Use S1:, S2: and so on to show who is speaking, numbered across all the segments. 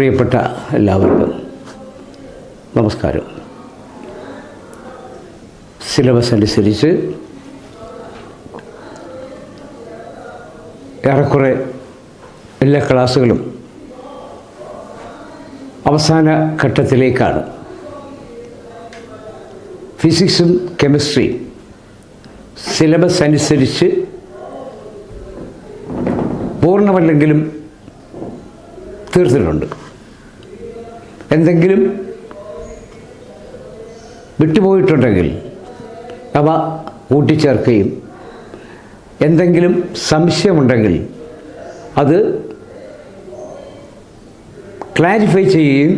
S1: പ്രിയപ്പെട്ട എല്ലാവർക്കും നമസ്കാരം. സിലബസ് അനുസരിച്ച് ഏറെക്കുറെ എല്ലാ ക്ലാസ്സുകളും അവസാന ഘട്ടത്തിലേക്കാണ്. ഫിസിക്സും കെമിസ്ട്രി സിലബസ് അനുസരിച്ച് പൂർണമല്ലെങ്കിലും തീർത്തിട്ടുണ്ട്. എന്തെങ്കിലും വിട്ടുപോയിട്ടുണ്ടെങ്കിൽ അവ കൂട്ടിച്ചേർക്കുകയും എന്തെങ്കിലും സംശയമുണ്ടെങ്കിൽ അത് ക്ലാരിഫൈ ചെയ്യുകയും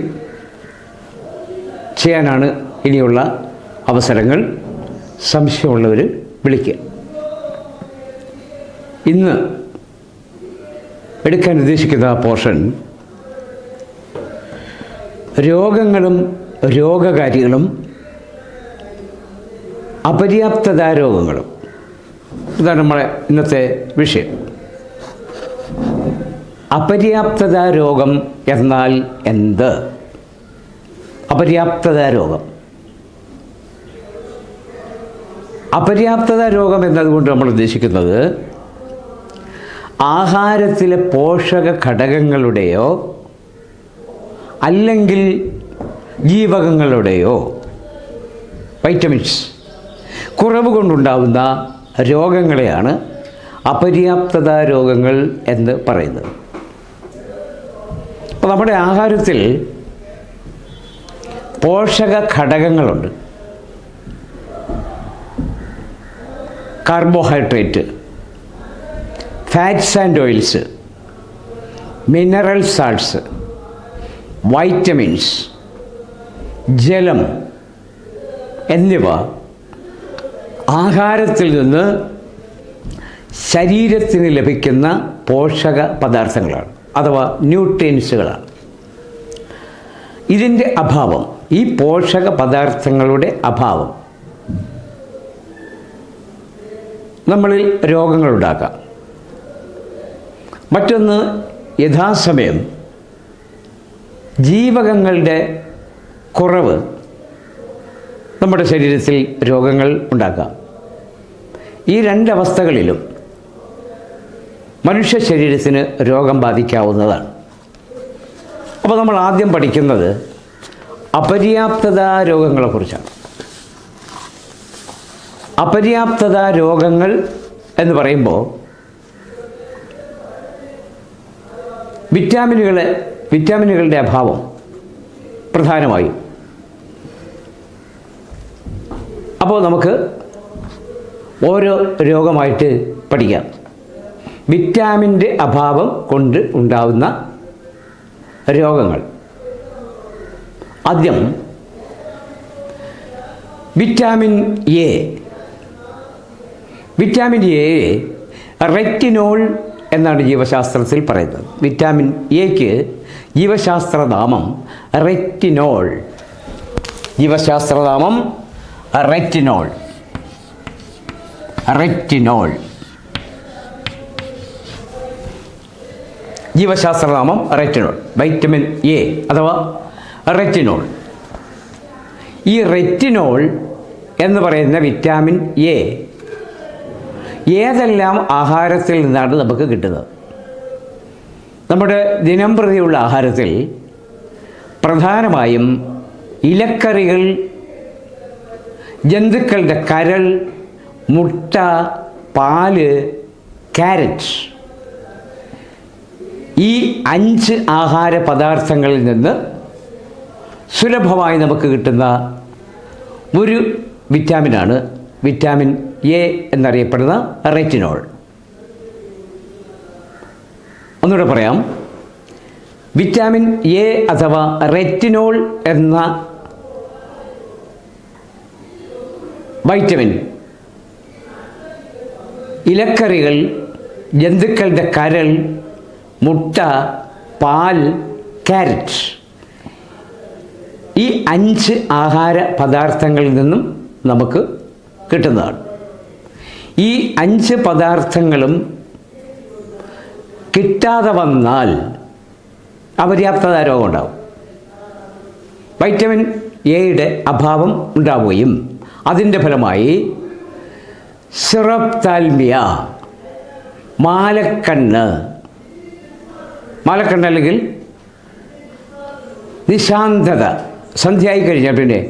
S1: ചെയ്യാനാണ് ഇനിയുള്ള അവസരങ്ങൾ. സംശയമുള്ളവർ വിളിക്കുക. ഇന്ന് എടുക്കാൻ ഉദ്ദേശിക്കുന്ന പോർഷൻ രോഗങ്ങളും രോഗകാരികളും അപര്യാപ്തതാ രോഗങ്ങളും. ഇതാണ് നമ്മളെ ഇന്നത്തെ വിഷയം. അപര്യാപ്തതാ രോഗം എന്നാൽ എന്ത്? അപര്യാപ്തതാ രോഗം. അപര്യാപ്തത രോഗം എന്നതുകൊണ്ട് നമ്മൾ ഉദ്ദേശിക്കുന്നത് ആഹാരത്തിലെ പോഷക ഘടകങ്ങളുടെയോ അല്ലെങ്കിൽ ജീവകങ്ങളുടെയോ? വൈറ്റമിൻസ് കുറവ് കൊണ്ടുണ്ടാവുന്ന രോഗങ്ങളെയാണ് അപര്യാപ്തത രോഗങ്ങൾ എന്ന് പറയുന്നത്. അപ്പോൾ നമ്മുടെ ആഹാരത്തിൽ പോഷക ഘടകങ്ങളുണ്ട്. Carbohydrate fats and oils mineral salts vitamins ജലം എന്നിവ ആഹാരത്തിൽ നിന്ന് ശരീരത്തിന് ലഭിക്കുന്ന പോഷക പദാർത്ഥങ്ങളാണ് അഥവാ ന്യൂട്രിയൻസുകളാണ്. ഇതിന്റെ അഭാവം ഈ പോഷക പദാർത്ഥങ്ങളുടെ അഭാവം. നമ്മളിൽ രോഗങ്ങളുണ്ടാക്കാം മറ്റൊന്ന് യഥാസമയം ജീവകങ്ങളുടെ കുറവ് നമ്മുടെ ശരീരത്തിൽ രോഗങ്ങൾ ഉണ്ടാക്കാം. ഈ രണ്ടവസ്ഥകളിലും മനുഷ്യ ശരീരത്തിന് രോഗം ബാധിക്കാവുന്നതാണ്. അപ്പോൾ നമ്മൾ ആദ്യം പഠിക്കുന്നത് അപര്യാപ്തത രോഗങ്ങളെക്കുറിച്ചാണ് അപര്യാപ്തത രോഗങ്ങൾ എന്ന് പറയുമ്പോൾ വിറ്റാമിനുകളെ വിറ്റാമിനുകളുടെ അഭാവം പ്രധാനമായി. അപ്പോൾ നമുക്ക് ഓരോ രോഗമായിട്ട് പഠിക്കാം. വിറ്റാമിന്റെ അഭാവം കൊണ്ട് ഉണ്ടാവുന്ന രോഗങ്ങൾ. ആദ്യം vitamin A. Vitamin A retinol എന്നാണ് ജീവശാസ്ത്രത്തിൽ പറയുന്നത്. വിറ്റാമിൻ എക്ക് ജീവശാസ്ത്രനാമം റെറ്റിനോൾ. ജീവശാസ്ത്രനാമം റെറ്റിനോൾ. റെറ്റിനോൾ. ജീവശാസ്ത്രനാമം റെറ്റിനോൾ. വൈറ്റമിൻ എ അഥവാ റെറ്റിനോൾ. ഈ റെറ്റിനോൾ എന്ന് പറയുന്ന വിറ്റാമിൻ എ. ഏതെല്ലാം ആഹാരത്തിൽ നിന്നാണ് നമുക്ക് കിട്ടുന്നത്? നമ്മുടെ ദിനം പ്രതിയുള്ള ആഹാരത്തിൽ പ്രധാനമായും ഇലക്കറികൾ ജന്തുക്കളുടെ കരൾ മുട്ട പാൽ ക്യാരറ്റ്. ഈ അഞ്ച് ആഹാര പദാർത്ഥങ്ങളിൽ നിന്ന് സുലഭമായി നമുക്ക് കിട്ടുന്ന ഒരു വിറ്റാമിനാണ് വിറ്റാമിൻ എ എന്നറിയപ്പെടുന്ന റെറ്റിനോൾ. ഒന്നുകൂടെ പറയാം. വിറ്റാമിൻ എ അഥവാ റെറ്റിനോൾ എന്ന വൈറ്റമിൻ. ഇലക്കറികൾ ജന്തുക്കളുടെ കരൾ മുട്ട പാൽ ക്യാരറ്റ്. ഈ അഞ്ച് ആഹാര പദാർത്ഥങ്ങളിൽ നിന്നും നമുക്ക് കിട്ടുന്നതാണ്. ഈ അഞ്ച് പദാർത്ഥങ്ങളും കിട്ടാതെ വന്നാൽ അപര്യാപ്തത രോഗം ഉണ്ടാവും. വൈറ്റമിൻ എയുടെ അഭാവം ഉണ്ടാവുകയും അതിന്റെ ഫലമായി സിറപ്താൽമിയ മാലക്കണ്ണ് മാലക്കണ്ണ് അല്ലെങ്കിൽ നിശാന്തത സന്ധ്യയായി കഴിഞ്ഞാൽ പിന്നെ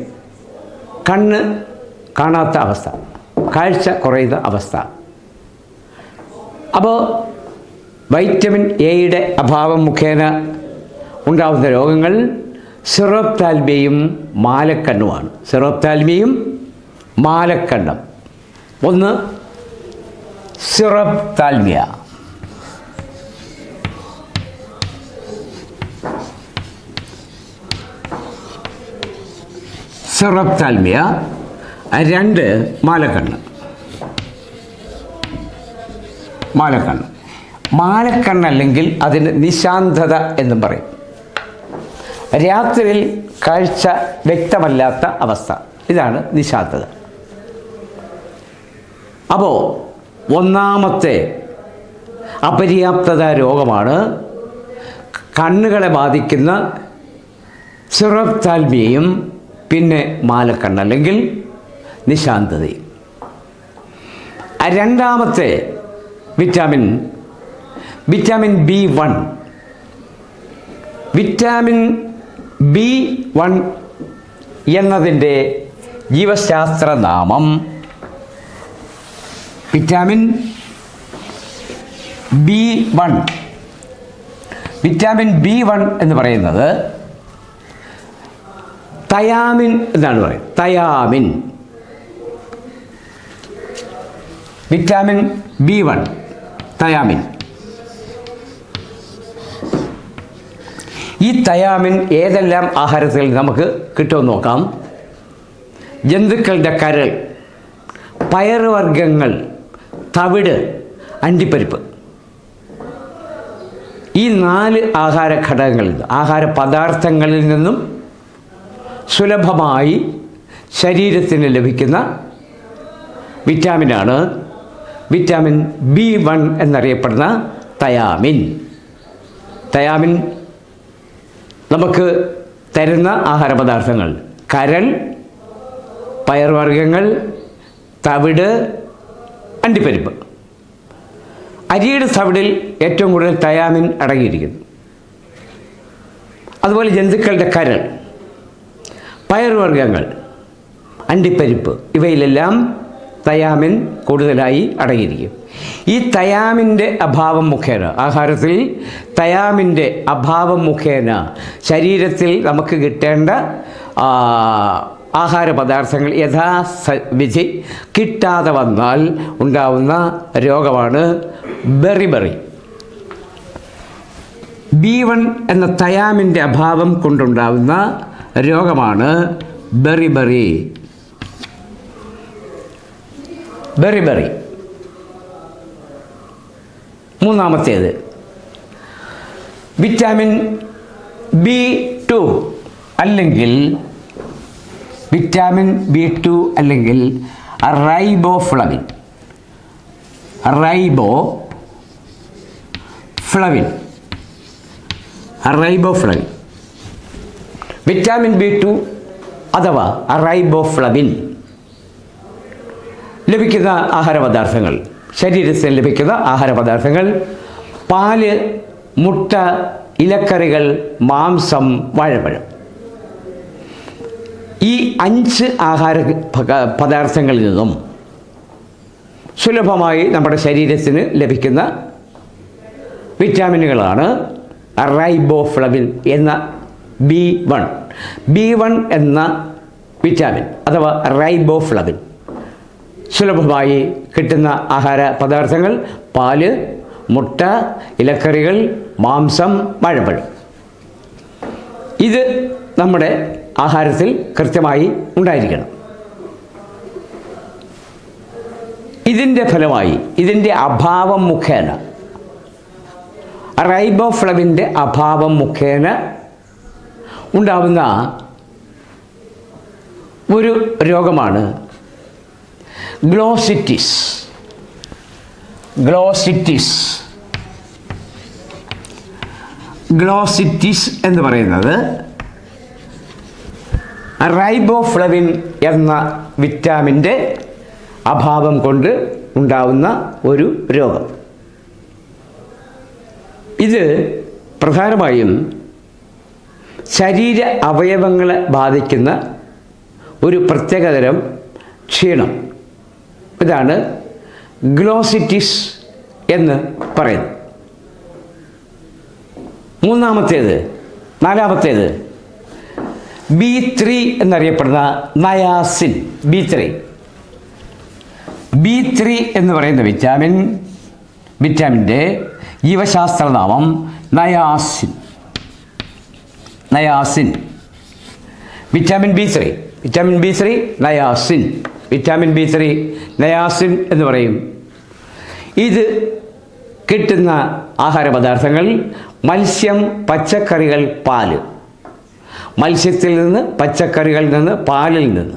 S1: കണ്ണ് കാണാത്ത അവസ്ഥ കാഴ്ച കുറയുന്ന അവസ്ഥ. അപ്പോൾ വൈറ്റമിൻ എയുടെ അഭാവം മുഖേന ഉണ്ടാകുന്ന രോഗങ്ങൾ സിറോപ്താൽമിയയും മാലക്കണ്ണുമാണ്. സിറോപ്താൽമിയയും മാലക്കണ്ണം. ഒന്ന് സിറോപ്താൽമിയ. സിറോപ്താൽമിയ. രണ്ട് മാലക്കണ്ണ്. മാലക്കണ്ണ്. മാലക്കണ്ണ് അല്ലെങ്കിൽ അതിന് നിശാന്തത എന്നും പറയും. രാത്രിയിൽ കാഴ്ച വ്യക്തമല്ലാത്ത അവസ്ഥ. ഇതാണ് നിശാന്തത. അപ്പോൾ ഒന്നാമത്തെ അപര്യാപ്തത രോഗമാണ് കണ്ണുകളെ ബാധിക്കുന്ന ചെറുത്താൽമിയയും പിന്നെ മാലക്കണ്ണല്ലെങ്കിൽ നിശാന്തതയും. രണ്ടാമത്തെ vitamin vitamin B one vitamin B one എന്നതിന്റെ ജീവശാസ്ത്രനാമം vitamin B one vitamin B one എന്ന് പറയുന്നത് തയാമിൻ എന്നാണ് പറയുന്നത്. Thiamine vitamin B one thiamine ഈ തയാമിൻ ഏതെല്ലാം ആഹാരത്തിൽ നമുക്ക് കിട്ടുമെന്ന് നോക്കാം. ജന്തുക്കളുടെ കരൾ പയറുവർഗങ്ങൾ തവിട് അണ്ടിപ്പരിപ്പ്. ഈ നാല് ആഹാര ഘടകങ്ങളിൽ ആഹാര പദാർത്ഥങ്ങളിൽ നിന്നും സുലഭമായി ശരീരത്തിന് ലഭിക്കുന്ന വിറ്റാമിനാണ് വിറ്റാമിൻ ബി വൺ എന്നറിയപ്പെടുന്ന തയാമിൻ. തയാമിൻ നമുക്ക് തരുന്ന ആഹാര പദാർത്ഥങ്ങൾ കരൾ പയർവർഗങ്ങൾ തവിട് അണ്ടിപ്പരിപ്പ്. അരിയുടെ തവിടിൽ ഏറ്റവും കൂടുതൽ തയാമിൻ അടങ്ങിയിരിക്കുന്നു. അതുപോലെ ജന്തുക്കളുടെ കരൾ പയർവർഗങ്ങൾ അണ്ടിപ്പരിപ്പ് ഇവയിലെല്ലാം തയാമിൻ കൂടുതലായി അടങ്ങിയിരിക്കും. ഈ തയാമിന്റെ അഭാവം മുഖേന ആഹാരത്തിൽ തയാമിന്റെ അഭാവം മുഖേന ശരീരത്തിൽ നമുക്ക് കിട്ടേണ്ട ആഹാര പദാർത്ഥങ്ങൾ യഥാവിധി കിട്ടാതെ വന്നാൽ ഉണ്ടാവുന്ന രോഗമാണ് ബെറിബറി ബി വൺ എന്ന തയാമിന്റെ അഭാവം കൊണ്ടുണ്ടാവുന്ന രോഗമാണ് ബെറിബറി ബെറിബറി മൂന്നാമത്തേത്. വിറ്റാമിൻ ബി ടു അല്ലെങ്കിൽ വിറ്റാമിൻ ബി ടു അല്ലെങ്കിൽ riboflavin riboflavin riboflavin vitamin B two അഥവാ റൈബോഫ്ലവിൻ ലഭിക്കുന്ന ആഹാര പദാർത്ഥങ്ങൾ ശരീരത്തിൽ ലഭിക്കുന്ന ആഹാര പദാർത്ഥങ്ങൾ പാൽ മുട്ട ഇലക്കറികൾ മാംസം വാഴപ്പഴം. ഈ അഞ്ച് ആഹാര പദാർത്ഥങ്ങളിൽ നിന്നും സുലഭമായി നമ്മുടെ ശരീരത്തിന് ലഭിക്കുന്ന വിറ്റാമിനുകളാണ് റൈബോഫ്ലവിൻ എന്ന ബി വൺ. ബി വൺ എന്ന വിറ്റാമിൻ അഥവാ റൈബോഫ്ലവിൻ. സുലഭമായി കിട്ടുന്ന ആഹാര പദാർത്ഥങ്ങൾ പാൽ മുട്ട ഇലക്കറികൾ മാംസം വാഴപ്പഴം ഇത് നമ്മുടെ ആഹാരത്തിൽ കൃത്യമായി ഉണ്ടായിരിക്കണം. ഇതിന്റെ ഫലമായി ഇതിന്റെ അഭാവം മുഖേന റൈബോഫ്ലവിന്റെ അഭാവം മുഖേന ഉണ്ടാവുന്ന ഒരു രോഗമാണ് ഗ്ലോസിറ്റിസ് ഗ്ലോസിറ്റിസ് ഗ്ലോസിറ്റിസ് എന്ന് പറയുന്നത് റൈബോഫ്ലവിൻ എന്ന വിറ്റാമിന്റെ അഭാവം കൊണ്ട് ഉണ്ടാവുന്ന ഒരു രോഗം. ഇത് പ്രധാനമായും ശരീര അവയവങ്ങളെ ബാധിക്കുന്ന ഒരു പ്രത്യേകതരം ക്ഷീണം. ഇതാണ് ഗ്ലോസിറ്റിസ് എന്ന് പറയുന്നത്. മൂന്നാമത്തേത് നാലാമത്തേത് ബി ത്രീ എന്നറിയപ്പെടുന്ന niacin B three B three എന്ന് പറയുന്ന വിറ്റാമിൻ വിറ്റാമിന്റെ ജീവശാസ്ത്രനാമം niacin. Niacin. Vitamin B three vitamin B three niacin. Vitamin B three niacin എന്ന് പറയും. ഇത് കിട്ടുന്ന ആഹാര പദാർത്ഥങ്ങൾ മത്സ്യം പച്ചക്കറികൾ പാൽ. മത്സ്യത്തിൽ നിന്ന് പച്ചക്കറികളിൽ നിന്ന് പാലിൽ നിന്ന്.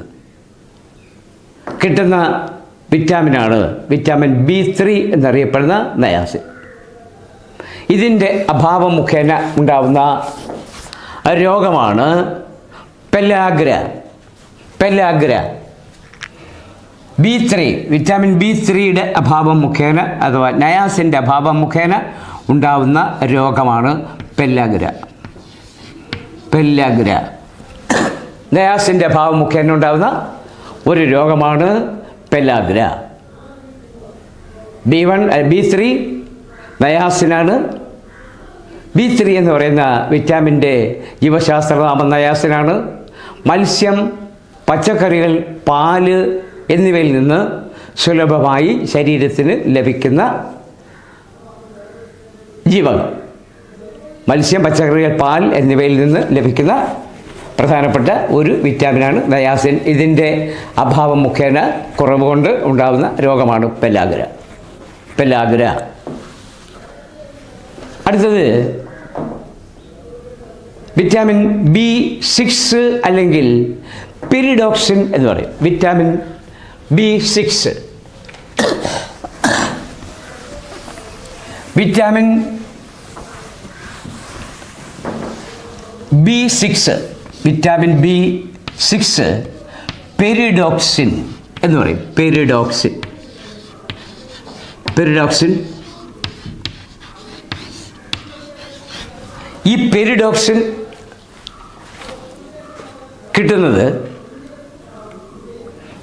S1: കിട്ടുന്ന വിറ്റാമിനാണ് വിറ്റാമിൻ ബി ത്രീ എന്നറിയപ്പെടുന്ന നയാസിൻ. ഇതിന്റെ അഭാവം മുഖേന ഉണ്ടാവുന്ന രോഗമാണ് pellagra pellagra B three vitamin B ത്രീയുടെ അഭാവം മുഖേന അഥവാ നയാസിന്റെ അഭാവം മുഖേന ഉണ്ടാവുന്ന രോഗമാണ് പെല്ലാഗ്ര. പെല്ലാഗ്ര. നയാസിന്റെ അഭാവം മുഖേന ഉണ്ടാവുന്ന ഒരു രോഗമാണ് pellagra. B one B three നയാസിനാണ്. B three എന്ന് പറയുന്ന വിറ്റാമിന്റെ ജീവശാസ്ത്രനാമം നയാസിനാണ്. മത്സ്യം പച്ചക്കറികൾ പാൽ എന്നിവയിൽ നിന്ന് സുലഭമായി ശരീരത്തിന് ലഭിക്കുന്ന ജീവകം മത്സ്യം പച്ചക്കറികൾ പാൽ എന്നിവയിൽ നിന്ന് ലഭിക്കുന്ന പ്രധാനപ്പെട്ട ഒരു വിറ്റാമിനാണ് നയാസിൻ. ഇതിന്റെ അഭാവം മുഖേന കുറവ് കൊണ്ട് ഉണ്ടാകുന്ന രോഗമാണ് പെല്ലാഗ്ര. പെല്ലാഗ്ര. അടുത്തത് വിറ്റാമിൻ ബി സിക്സ് അല്ലെങ്കിൽ പിരിഡോക്സിൻ എന്ന് പറയും. Vitamin B six vitamin B six vitamin B six pyridoxine എന്ന് പറയും. പെരിഡോക്സിൻ പെരിഡോക്സിൻ ഈ പെരിഡോക്സിൻ കിട്ടുന്നത്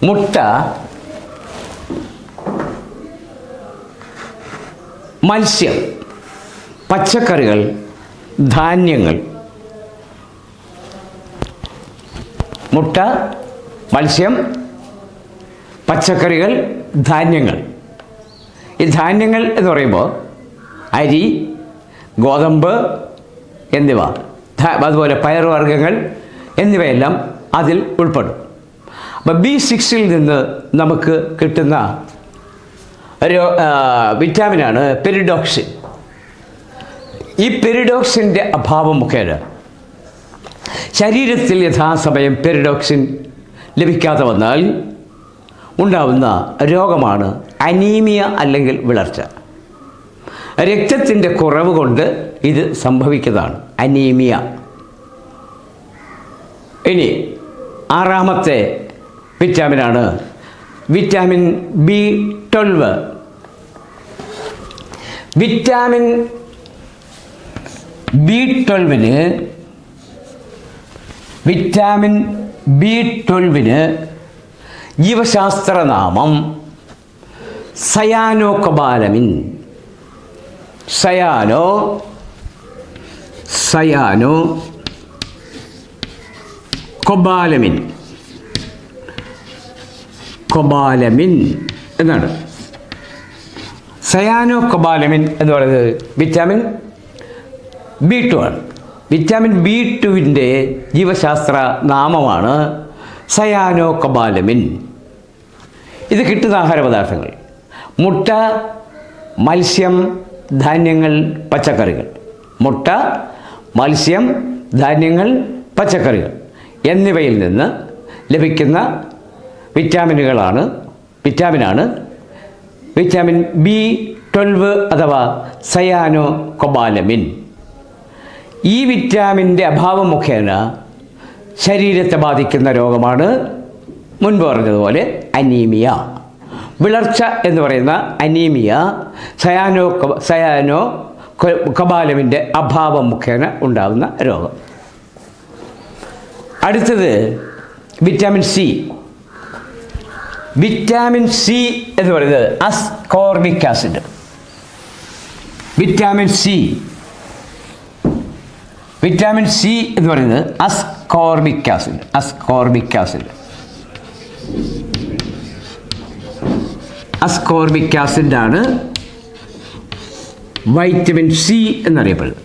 S1: മുട്ട മത്സ്യം പച്ചക്കറികൾ ധാന്യങ്ങൾ. മുട്ട മത്സ്യം പച്ചക്കറികൾ ധാന്യങ്ങൾ. ഈ ധാന്യങ്ങൾ എന്ന് പറയുമ്പോൾ അരി ഗോതമ്പ് എന്നിവ അതുപോലെ പയറുവർഗങ്ങൾ എന്നിവയെല്ലാം അതിൽ ഉൾപ്പെടും. അപ്പം ബി സിക്സിൽ നിന്ന് നമുക്ക് കിട്ടുന്ന ഒരു വിറ്റാമിനാണ് പെരിഡോക്സിൻ. ഈ പെരിഡോക്സിന്റെ അഭാവം മുഖേന ശരീരത്തിൽ യഥാസമയം പെരിഡോക്സിൻ ലഭിക്കാതെ വന്നാൽ ഉണ്ടാവുന്ന രോഗമാണ് അനീമിയ അല്ലെങ്കിൽ വിളർച്ച. രക്തത്തിന്റെ കുറവ് കൊണ്ട് ഇത് സംഭവിക്കുന്നതാണ് അനീമിയ. ഇനി ആറാമത്തെ വിറ്റാമിനാണ്. Vitamin B twelve. Vitamin B ട്വൽവിന് vitamin B ട്വൽവിന് ജീവശാസ്ത്രനാമം സയാനോകബാലമിൻ. Cyano cyanocobalamin. കൊബാലമിൻ എന്നാണ്. സയാനോ കൊബാലമിൻ എന്ന് പറയുന്നത് വിറ്റാമിൻ ബി ടു ആണ്. വിറ്റാമിൻ ബി ടുവിന്റെ ജീവശാസ്ത്ര നാമമാണ് സയാനോ കൊബാലമിൻ ഇത് കിട്ടുന്ന ആഹാര പദാർത്ഥങ്ങൾ മുട്ട മത്സ്യം ധാന്യങ്ങൾ പച്ചക്കറികൾ. മുട്ട മത്സ്യം ധാന്യങ്ങൾ പച്ചക്കറികൾ എന്നിവയിൽ നിന്ന് ലഭിക്കുന്ന വിറ്റാമിനുകളാണ് വിറ്റാമിനാണ്. വിറ്റാമിൻ ബി ട്വൽവ് അഥവാ സയാനോ കൊബാലമിൻ ഈ വിറ്റാമിന്റെ അഭാവം മുഖേന ശരീരത്തെ ബാധിക്കുന്ന രോഗമാണ്. മുൻപ് പറഞ്ഞതുപോലെ അനീമിയ. വിളർച്ച എന്ന് പറയുന്ന അനീമിയ സയാനോ സയാനോ കബാലമിന്റെ അഭാവം മുഖേന ഉണ്ടാകുന്ന രോഗം. അടുത്തത് വിറ്റാമിൻ സി. വിറ്റാമിൻ സി എന്ന് പറയുന്നത് ascorbic acid vitamin C vitamin C എന്ന് പറയുന്നത് ascorbic acid ascorbic acid ascorbic ആസിഡാണ് vitamin C എന്നറിയപ്പെടുന്നത്.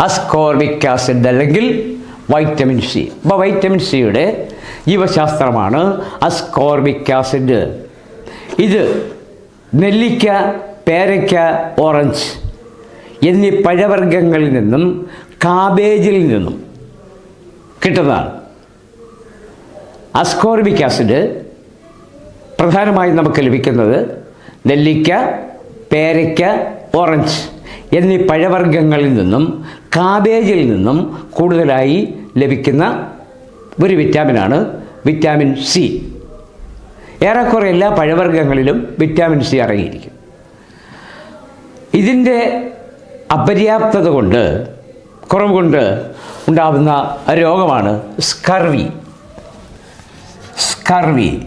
S1: അസ്കോർബിക് ആസിഡ് അല്ലെങ്കിൽ വൈറ്റമിൻ സി അപ്പോൾ വൈറ്റമിൻ സിയുടെ ജീവശാസ്ത്രമാണ് അസ്കോർബിക് ആസിഡ്. ഇത് നെല്ലിക്ക പേരയ്ക്ക ഓറഞ്ച് എന്നീ പഴവർഗങ്ങളിൽ നിന്നും കാബേജിൽ നിന്നും കിട്ടുന്നതാണ്. അസ്കോർബിക് ആസിഡ് പ്രധാനമായും നമുക്ക് ലഭിക്കുന്നത് നെല്ലിക്ക പേരയ്ക്ക ഓറഞ്ച് എന്നീ പഴവർഗങ്ങളിൽ നിന്നും കാബേജിൽ നിന്നും കൂടുതലായി ലഭിക്കുന്ന ഒരു വിറ്റാമിനാണ് വിറ്റാമിൻ സി. ഏറെക്കുറെ എല്ലാ പഴവർഗങ്ങളിലും വിറ്റാമിൻ സി അടങ്ങിയിരിക്കും. ഇതിന്റെ അപര്യാപ്തത കൊണ്ട് കുറവ് കൊണ്ട് ഉണ്ടാകുന്ന രോഗമാണ് സ്കർവി. സ്കർവി.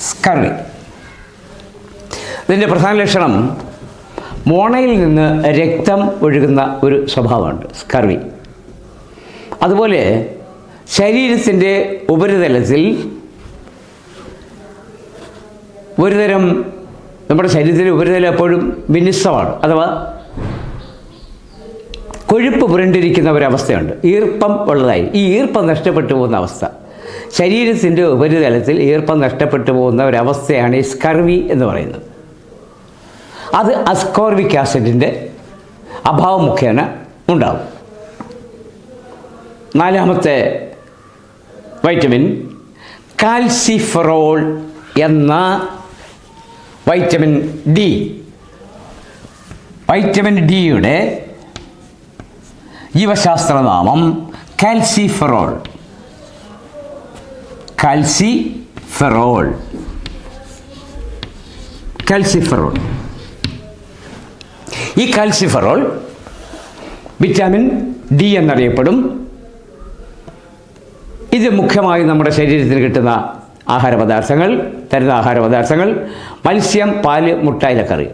S1: സ്കർവി. ഇതിന്റെ പ്രധാന ലക്ഷണം മോണയിൽ നിന്ന് രക്തം ഒഴുകുന്ന ഒരു സ്വഭാവമുണ്ട് സ്കർവി. അതുപോലെ ശരീരത്തിന്റെ ഉപരിതലത്തിൽ ഒരുതരം നമ്മുടെ ശരീരത്തിന്റെ ഉപരിതലം എപ്പോഴും വിനിസമാണ് അഥവാ കൊഴുപ്പ് പുരണ്ടിരിക്കുന്ന ഒരവസ്ഥയുണ്ട്. ഈർപ്പം ഉള്ളതായി. ഈ ഈർപ്പം നഷ്ടപ്പെട്ടു പോകുന്ന അവസ്ഥ. ശരീരത്തിന്റെ ഉപരിതലത്തിൽ ഈർപ്പം നഷ്ടപ്പെട്ടു പോകുന്ന ഒരവസ്ഥയാണ് ഈ സ്കർവി എന്ന് പറയുന്നത്. അത് അസ്കോർവിക് ആസിഡിന്റെ അഭാവം മുഖേന ഉണ്ടാകും നാലാമത്തെ വൈറ്റമിൻ കാൽസിഫറോൾ എന്ന വൈറ്റമിൻ ഡി വൈറ്റമിൻ ഡിയുടെ ജീവശാസ്ത്രനാമം കാൽസിഫെറോൾ കാൽസിഫെറോൾ കാൽസിഫെറോൾ ഈ കാൽസിഫെറോൾ വിറ്റാമിൻ ഡി എന്നറിയപ്പെടും. ഇത് മുഖ്യമായും നമ്മുടെ ശരീരത്തിന് കിട്ടുന്ന ആഹാര പദാർത്ഥങ്ങൾ തരുന്ന ആഹാര പദാർത്ഥങ്ങൾ മത്സ്യം പാൽ മുട്ട ഇലക്കറി.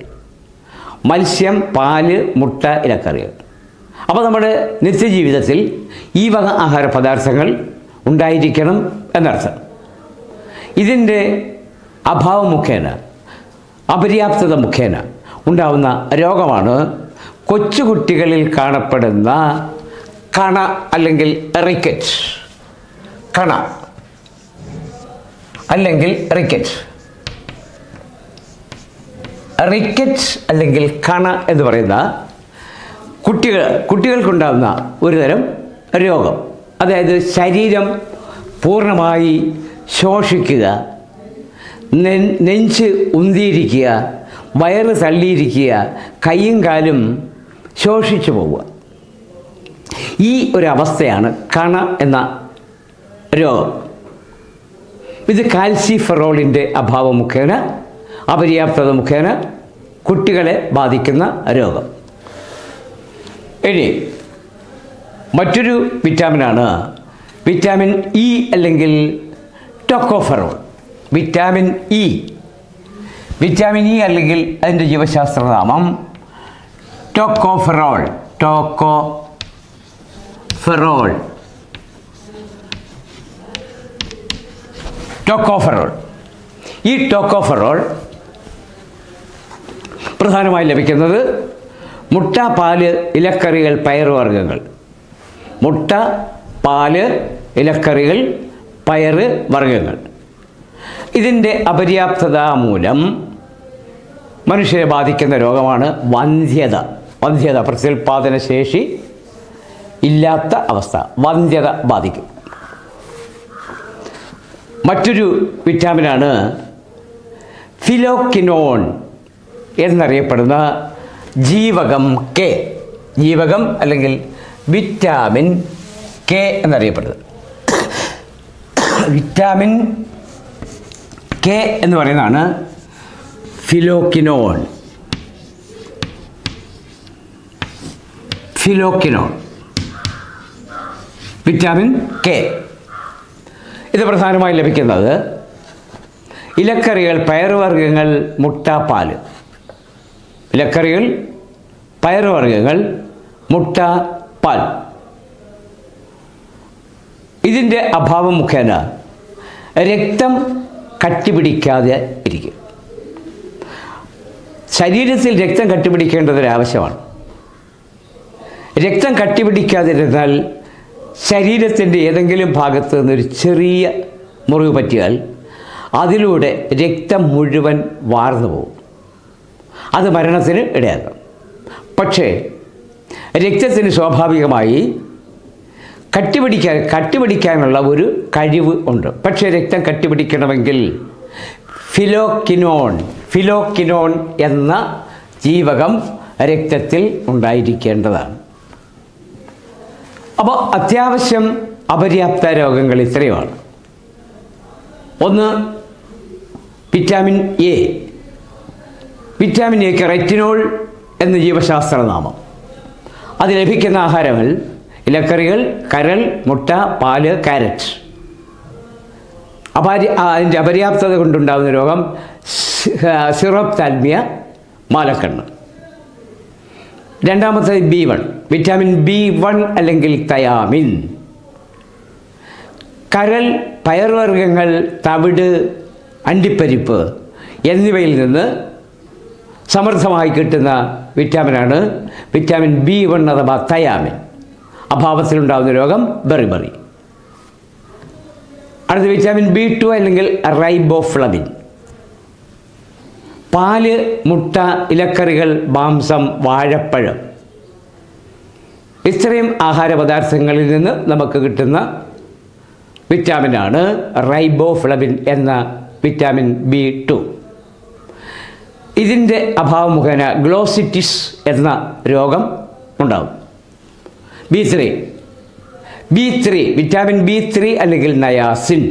S1: മത്സ്യം പാൽ മുട്ട ഇലക്കറി. അപ്പോൾ നമ്മുടെ നിത്യജീവിതത്തിൽ ഈ വക ആഹാര പദാർത്ഥങ്ങൾ ഉണ്ടായിരിക്കണം എന്നർത്ഥം. ഇതിന്റെ അഭാവം മുഖേന അപര്യാപ്തത മുഖേന ഉണ്ടാവുന്ന രോഗമാണ് കൊച്ചുകുട്ടികളിൽ കാണപ്പെടുന്ന കണ അല്ലെങ്കിൽ റിക്കറ്റ്. കണ. അല്ലെങ്കിൽ റിക്കറ്റ് റിക്കറ്റ് അല്ലെങ്കിൽ കണ എന്ന് പറയുന്ന കുട്ടികൾ കുട്ടികൾക്കുണ്ടാകുന്ന ഒരു തരം രോഗം. അതായത് ശരീരം പൂർണമായി ശോഷിക്കുക നെഞ്ച് ഉന്തിയിരിക്കുക വയറ് തള്ളിയിരിക്കുക കൈയും കാലും ശോഷിച്ചു പോവുക. ഈ ഒരു അവസ്ഥയാണ് കണ എന്ന രോഗം ഇത് കാൽസിഫെറോളിന്റെ അഭാവം മുഖേന അപര്യാപ്തത മുഖേന കുട്ടികളെ ബാധിക്കുന്ന രോഗം. ഇനി മറ്റൊരു വിറ്റാമിനാണ് വിറ്റാമിൻ ഇ അല്ലെങ്കിൽ tocopherol. Vitamin E. Vitamin E അല്ലെങ്കിൽ അതിന്റെ ജീവശാസ്ത്രനാമം ടോക്കോഫെറോൾ. ടോക്കോ ടോക്കോഫെറോൾ ഈ ടോക്കോഫറോൾ പ്രധാനമായി ലഭിക്കുന്നത് മുട്ട പാൽ ഇലക്കറികൾ പയറുവർഗങ്ങൾ മുട്ട പാൽ ഇലക്കറികൾ പയറ് വർഗങ്ങൾ. ഇതിന്റെ അപര്യാപ്തത മൂലം മനുഷ്യരെ ബാധിക്കുന്ന രോഗമാണ് വന്ധ്യത. വന്ധ്യത പ്രത്യുൽപാദന ശേഷി ഇല്ലാത്ത അവസ്ഥ. വന്ധ്യത ബാധിക്കും. മറ്റൊരു വിറ്റാമിനാണ് ഫിലോക്കിനോൺ എന്നറിയപ്പെടുന്ന ജീവകം കെ. ജീവകം അല്ലെങ്കിൽ വിറ്റാമിൻ കെ എന്നറിയപ്പെടുന്നത്. വിറ്റാമിൻ കെ എന്ന് പറയുന്നതാണ് ഫിലോക്കിനോൺ. ഫിലോക്കിനോൺ. Vitamin K. ഇത് പ്രധാനമായി ലഭിക്കുന്നത് ഇലക്കറികൾ പയറുവർഗങ്ങൾ മുട്ട ഇലക്കറികൾ പയറുവർഗങ്ങൾ മുട്ട പാൽ ഇതിന്റെ അഭാവം മുഖേന രക്തം കട്ടിപിടിക്കാതെ ഇരിക്കും. ശരീരത്തിൽ രക്തം കട്ടിപിടിക്കേണ്ടതൊരു ആവശ്യമാണ് രക്തം കട്ടിപിടിക്കാതിരുന്നാൽ ശരീരത്തിന്റെ ഏതെങ്കിലും ഭാഗത്ത് നിന്നൊരു ചെറിയ മുറിവ് പറ്റിയാൽ അതിലൂടെ രക്തം മുഴുവൻ വാർന്നു പോകും. അത് മരണത്തിന് ഇടയാകും പക്ഷേ രക്തത്തിന് സ്വാഭാവികമായി കട്ടിപിടിക്കാൻ കട്ടിപിടിക്കാനുള്ള ഒരു കഴിവ് ഉണ്ട്. പക്ഷേ രക്തം കട്ടിപിടിക്കണമെങ്കിൽ ഫിലോക്കിനോൺ ഫിലോക്കിനോൺ എന്ന ജീവകം രക്തത്തിൽ ഉണ്ടായിരിക്കേണ്ടതാണ്. അപ്പോൾ അത്യാവശ്യം അപര്യാപ്ത രോഗങ്ങൾ ഇത്രയുമാണ്. ഒന്ന് വിറ്റാമിൻ എ. വിറ്റാമിൻ എക്ക് റെറ്റിനോൾ എന്ന ജീവശാസ്ത്ര നാമം. അത് ലഭിക്കുന്ന ആഹാരങ്ങൾ ഇലക്കറികൾ കരൾ മുട്ട പാൽ കാരറ്റ്. അപാര്യ അതിന്റെ അപര്യാപ്തത കൊണ്ടുണ്ടാകുന്ന രോഗം സിറോപ്താൽമിയ മാലക്കണ്ണ്. രണ്ടാമത്തേത് B one. Vitamin B one അല്ലെങ്കിൽ തയാമിൻ. കരൽ പയർവർഗങ്ങൾ തവിട് അണ്ടിപ്പരിപ്പ് എന്നിവയിൽ നിന്ന് സമൃദ്ധമായി കിട്ടുന്ന വിറ്റാമിനാണ് വിറ്റാമിൻ ബി വൺ അഥവാ തയാമിൻ. അഭാവത്തിലുണ്ടാകുന്ന രോഗം ബെറിബറി അടുത്ത വിറ്റാമിൻ ബി ടു അല്ലെങ്കിൽ റൈബോഫ്ലവിൻ പാൽ മുട്ട ഇലക്കറികൾ മാംസം വാഴപ്പഴം. ഇത്രയും ആഹാര പദാർത്ഥങ്ങളിൽ നിന്ന് നമുക്ക് കിട്ടുന്ന വിറ്റാമിനാണ് റൈബോഫ്ലവിൻ എന്ന വിറ്റാമിൻ ബി ടു. ഇതിന്റെ അഭാവം മുഖേന ഗ്ലോസിറ്റിസ് എന്ന രോഗം ഉണ്ടാകും. B three B three vitamin B three അല്ലെങ്കിൽ നയാസിൻ.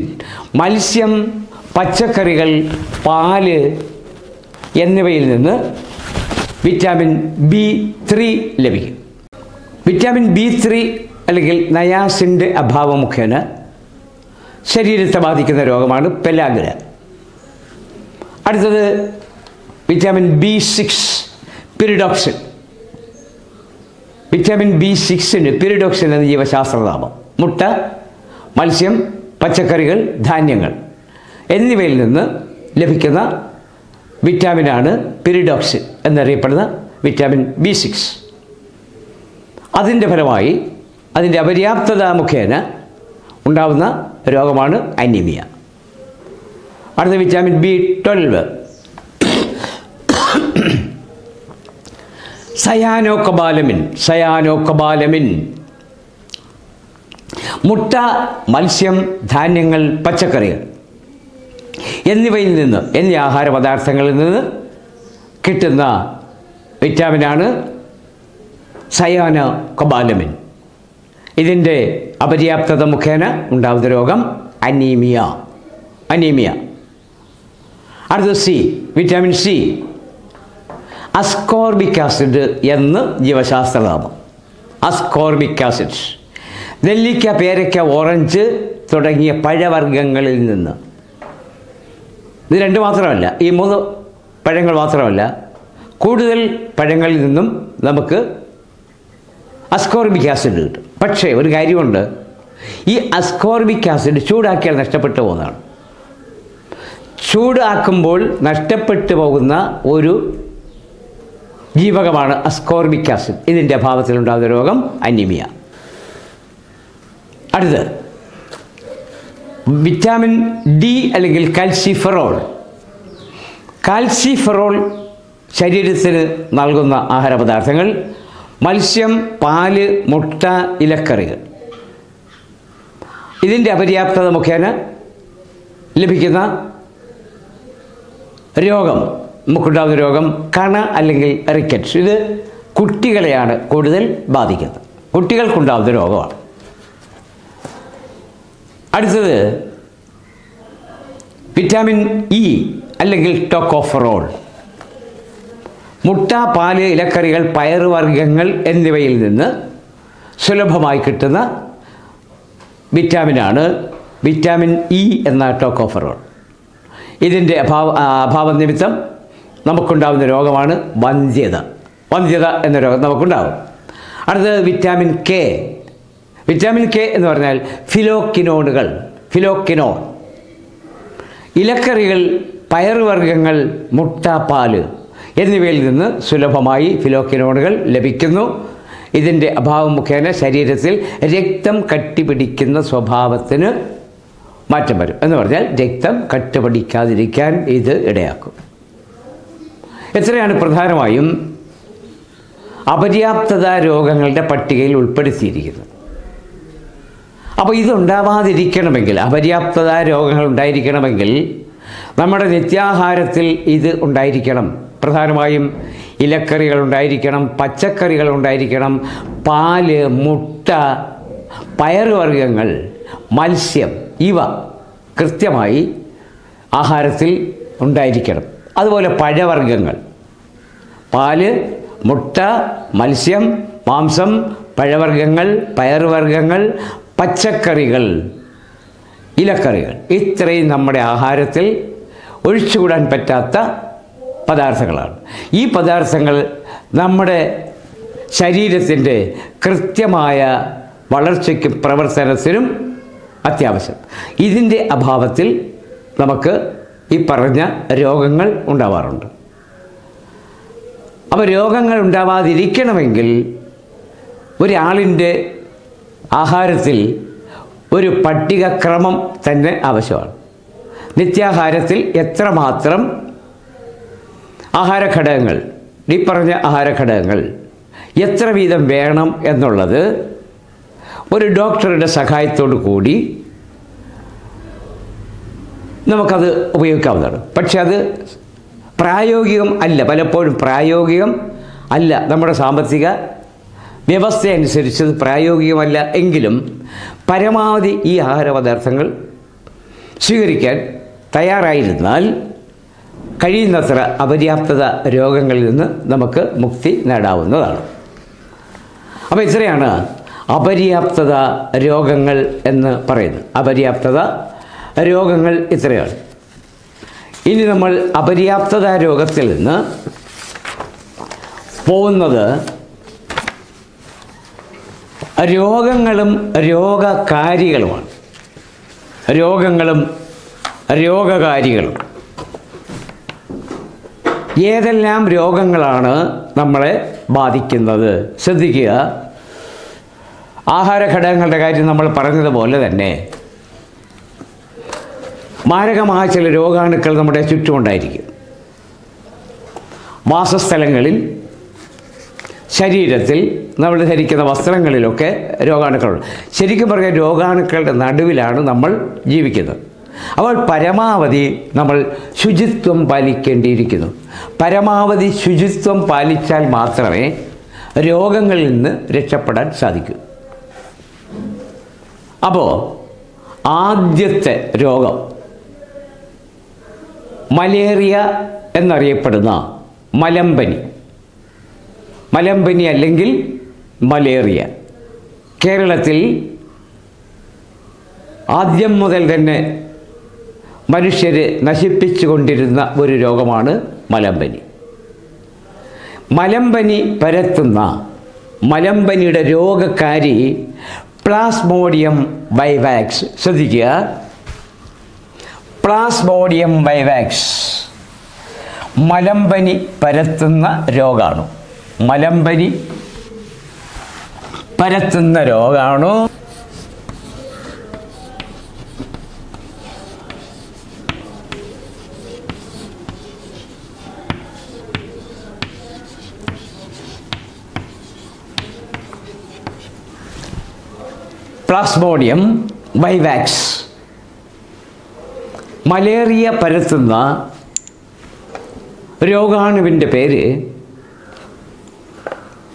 S1: മത്സ്യം പച്ചക്കറികൾ പാൽ എന്നിവയിൽ നിന്ന് വിറ്റാമിൻ ബി ത്രീ ലഭിക്കും. വിറ്റാമിൻ ബി ത്രീ അല്ലെങ്കിൽ നയാസിന്റെ അഭാവം മുഖേന ശരീരത്തെ ബാധിക്കുന്ന രോഗമാണ് പെലാഗ്ര അടുത്തത് vitamin B six pyridoxine. Vitamin B സിക്സിന് pyridoxine എന്ന ജീവശാസ്ത്രനാമം. മുട്ട മത്സ്യം പച്ചക്കറികൾ ധാന്യങ്ങൾ എന്നിവയിൽ നിന്ന് ലഭിക്കുന്ന വിറ്റാമിനാണ് പിരിഡോക്സിൻ എന്നറിയപ്പെടുന്ന വിറ്റാമിൻ ബി സിക്സ് അതിന്റെ ഫലമായി അതിന്റെ അപര്യാപ്തത മുഖേന ഉണ്ടാവുന്ന രോഗമാണ് അനീമിയ അടുത്ത vitamin B twelve cyanocobalamin cyanocobalamin മുട്ട മത്സ്യം ധാന്യങ്ങൾ പച്ചക്കറികൾ. എന്നിവയിൽ നിന്ന് എന്നീ ആഹാര പദാർത്ഥങ്ങളിൽ നിന്ന് കിട്ടുന്ന വിറ്റാമിനാണ് സയാന കൊബാലമിൻ ഇതിന്റെ അപര്യാപ്തത മുഖേന ഉണ്ടാകുന്ന രോഗം അനീമിയ അനീമിയ. അടുത്ത C vitamin C. Ascorbic acid എന്ന് ജീവശാസ്ത്രനാമം അസ്കോർബിക് ആസിഡ്. നെല്ലിക്ക പേരയ്ക്ക ഓറഞ്ച് തുടങ്ങിയ പഴവർഗങ്ങളിൽ നിന്ന് ഇത് രണ്ട് മാത്രമല്ല ഈ മൂന്ന് പഴങ്ങൾ മാത്രമല്ല കൂടുതൽ പഴങ്ങളിൽ നിന്നും നമുക്ക് അസ്കോർബിക് ആസിഡ് കിട്ടും. പക്ഷേ ഒരു കാര്യമുണ്ട് ഈ അസ്കോർബിക് ആസിഡ് ചൂടാക്കിയാൽ നഷ്ടപ്പെട്ടു പോകുന്നതാണ്. ചൂടാക്കുമ്പോൾ നഷ്ടപ്പെട്ടു പോകുന്ന ഒരു ജീവകമാണ് അസ്കോർബിക് ആസിഡ് ഇതിന്റെ അഭാവത്തിലുണ്ടാകുന്ന രോഗം അനീമിയ അടുത്ത് വിറ്റാമിൻ ഡി അല്ലെങ്കിൽ കാൽസിഫെറോൾ കാൽസിഫെറോൾ ശരീരത്തിന് നൽകുന്ന ആഹാരപദാർത്ഥങ്ങൾ മത്സ്യം പാൽ മുട്ട ഇലക്കറികൾ ഇതിന്റെ അപര്യാപ്തത മുഖേന ലഭിക്കുന്ന രോഗം നമുക്കുണ്ടാകുന്ന രോഗം കണ അല്ലെങ്കിൽ റിക്കറ്റ്സ് ഇത് കുട്ടികളെയാണ് കൂടുതൽ ബാധിക്കുന്നത്. കുട്ടികൾക്കുണ്ടാകുന്ന രോഗമാണ്. അടുത്തത് വിറ്റാമിൻ ഇ അല്ലെങ്കിൽ ടോക്കോഫറോൾ മുട്ട പാൽ ഇലക്കറികൾ പയറുവർഗങ്ങൾ എന്നിവയിൽ നിന്ന് സുലഭമായി കിട്ടുന്ന വിറ്റാമിനാണ് വിറ്റാമിൻ ഇ എന്ന ടോക്കോഫറോൾ ഇതിന്റെ അഭാവ അഭാവം നിമിത്തം നമുക്കുണ്ടാകുന്ന രോഗമാണ് വന്ധ്യത. വന്ധ്യത എന്ന രോഗം നമുക്കുണ്ടാകും അടുത്തത് വിറ്റാമിൻ കെ വിറ്റാമിൻ കെ എന്ന് പറഞ്ഞാൽ ഫിലോക്കിനോണുകൾ ഫിലോക്കിനോൺ. ഇലക്കറികൾ പയറുവർഗങ്ങൾ മുട്ട പാൽ എന്നിവയിൽ നിന്ന് സുലഭമായി ഫിലോക്കിനോണുകൾ ലഭിക്കുന്നു. ഇതിന്റെ അഭാവം മുഖേന ശരീരത്തിൽ രക്തം കട്ടിപിടിക്കുന്ന സ്വഭാവത്തിന് മാറ്റം വരും. എന്ന് പറഞ്ഞാൽ രക്തം കട്ടുപിടിക്കാതിരിക്കാൻ ഇത് ഇടയാക്കും. എത്രയാണ് പ്രധാനമായും അപര്യാപ്തത രോഗങ്ങളുടെ പട്ടികയിൽ ഉൾപ്പെടുത്തിയിരിക്കുന്നത്? അപ്പോൾ ഇതുണ്ടാവാതിരിക്കണമെങ്കിൽ അപര്യാപ്തത രോഗങ്ങൾ ഉണ്ടായിരിക്കണമെങ്കിൽ നമ്മുടെ നിത്യാഹാരത്തിൽ ഇത് ഉണ്ടായിരിക്കണം. പ്രധാനമായും ഇലക്കറികൾ ഉണ്ടായിരിക്കണം പച്ചക്കറികൾ ഉണ്ടായിരിക്കണം പാൽ മുട്ട പയറുവർഗങ്ങൾ മത്സ്യം ഇവ കൃത്യമായി ആഹാരത്തിൽ ഉണ്ടായിരിക്കണം. അതുപോലെ പഴവർഗങ്ങൾ. പാൽ മുട്ട മത്സ്യം മാംസം പഴവർഗങ്ങൾ പയറുവർഗങ്ങൾ പച്ചക്കറികൾ ഇലക്കറികൾ. ഇത്രയും നമ്മുടെ ആഹാരത്തിൽ ഒഴിച്ചുകൂടാൻ പറ്റാത്ത പദാർത്ഥങ്ങളാണ്. ഈ പദാർത്ഥങ്ങൾ നമ്മുടെ ശരീരത്തിന്റെ കൃത്യമായ വളർച്ചയ്ക്കും പ്രവർത്തനത്തിനും അത്യാവശ്യം. ഇതിന്റെ അഭാവത്തിൽ നമുക്ക് ഈ പറഞ്ഞ രോഗങ്ങൾ ഉണ്ടാവാറുണ്ട്. അപ്പോൾ രോഗങ്ങൾ ഉണ്ടാവാതിരിക്കണമെങ്കിൽ ഒരാളിന്റെ ആഹാരത്തിൽ ഒരു പട്ടികക്രമം തന്നെ ആവശ്യമാണ്. നിത്യാഹാരത്തിൽ എത്രമാത്രം ആഹാരഘടകങ്ങൾ ഈ പറഞ്ഞ ആഹാരഘടകങ്ങൾ എത്ര വീതം വേണം എന്നുള്ളത് ഒരു ഡോക്ടറുടെ സഹായത്തോടു കൂടി നമുക്കത് ഉപയോഗിക്കാവുന്നതാണ്. പക്ഷെ അത് പ്രായോഗികം അല്ല പലപ്പോഴും പ്രായോഗികം അല്ല നമ്മുടെ സാമ്പത്തിക വ്യവസ്ഥ അനുസരിച്ച് പ്രായോഗികമല്ല എങ്കിലും പരമാവധി ഈ ആഹാരപദാർത്ഥങ്ങൾ സ്വീകരിക്കാൻ തയ്യാറായിരുന്നാൽ കഴിയുന്നത്ര അപര്യാപ്തത രോഗങ്ങളിൽ നിന്ന് നമുക്ക് മുക്തി നേടാവുന്നതാണ്. അപ്പോൾ ഇത്രയാണ് അപര്യാപ്തത രോഗങ്ങൾ എന്ന് പറയുന്നത്. അപര്യാപ്തത രോഗങ്ങൾ ഇത്രയാണ്. ഇനി നമ്മൾ അപര്യാപ്തത രോഗത്തിൽ നിന്ന് പോകുന്നത് രോഗങ്ങളും രോഗകാരികളുമാണ്. രോഗങ്ങളും രോഗകാരികളും. ഏതെല്ലാം രോഗങ്ങളാണ് നമ്മളെ ബാധിക്കുന്നത്? ശ്രദ്ധിക്കുക. ആഹാരഘടകങ്ങളുടെ കാര്യം നമ്മൾ പറഞ്ഞതുപോലെ തന്നെ മാരകമായ ചില രോഗാണുക്കൾ നമ്മുടെ ചുറ്റുമുണ്ടായിരിക്കും. വാസസ്ഥലങ്ങളിൽ ശരീരത്തിൽ നമ്മൾ ധരിക്കുന്ന വസ്ത്രങ്ങളിലൊക്കെ രോഗാണുക്കളുണ്ട് ശരിക്കും പറഞ്ഞാൽ രോഗാണുക്കളുടെ നടുവിലാണ് നമ്മൾ ജീവിക്കുന്നത്. അപ്പോൾ പരമാവധി നമ്മൾ ശുചിത്വം പാലിക്കേണ്ടിയിരിക്കുന്നു. പരമാവധി ശുചിത്വം പാലിച്ചാൽ മാത്രമേ രോഗങ്ങളിൽ നിന്ന് രക്ഷപ്പെടാൻ സാധിക്കൂ. അപ്പോൾ ആദ്യത്തെ രോഗം മലേറിയ എന്നറിയപ്പെടുന്ന മലമ്പനി. മലമ്പനി അല്ലെങ്കിൽ മലേറിയ. കേരളത്തിൽ ആദ്യം മുതൽ തന്നെ മനുഷ്യർ നശിപ്പിച്ചുകൊണ്ടിരുന്ന ഒരു രോഗമാണ് മലമ്പനി. മലമ്പനി പരത്തുന്ന മലമ്പനിയുടെ രോഗക്കാരി പ്ലാസ്മോഡിയം വൈവാക്സ് ശ്രദ്ധിക്കുക. പ്ലാസ്മോഡിയം വൈവാക്സ് മലമ്പനി പരത്തുന്ന രോഗമാണ് മലമ്പനി പരത്തുന്ന രോഗമാണോ പ്ലാസ്മോഡിയം വൈവാക്സ് മലേറിയ പരത്തുന്ന രോഗാണുവിന്റെ പേര്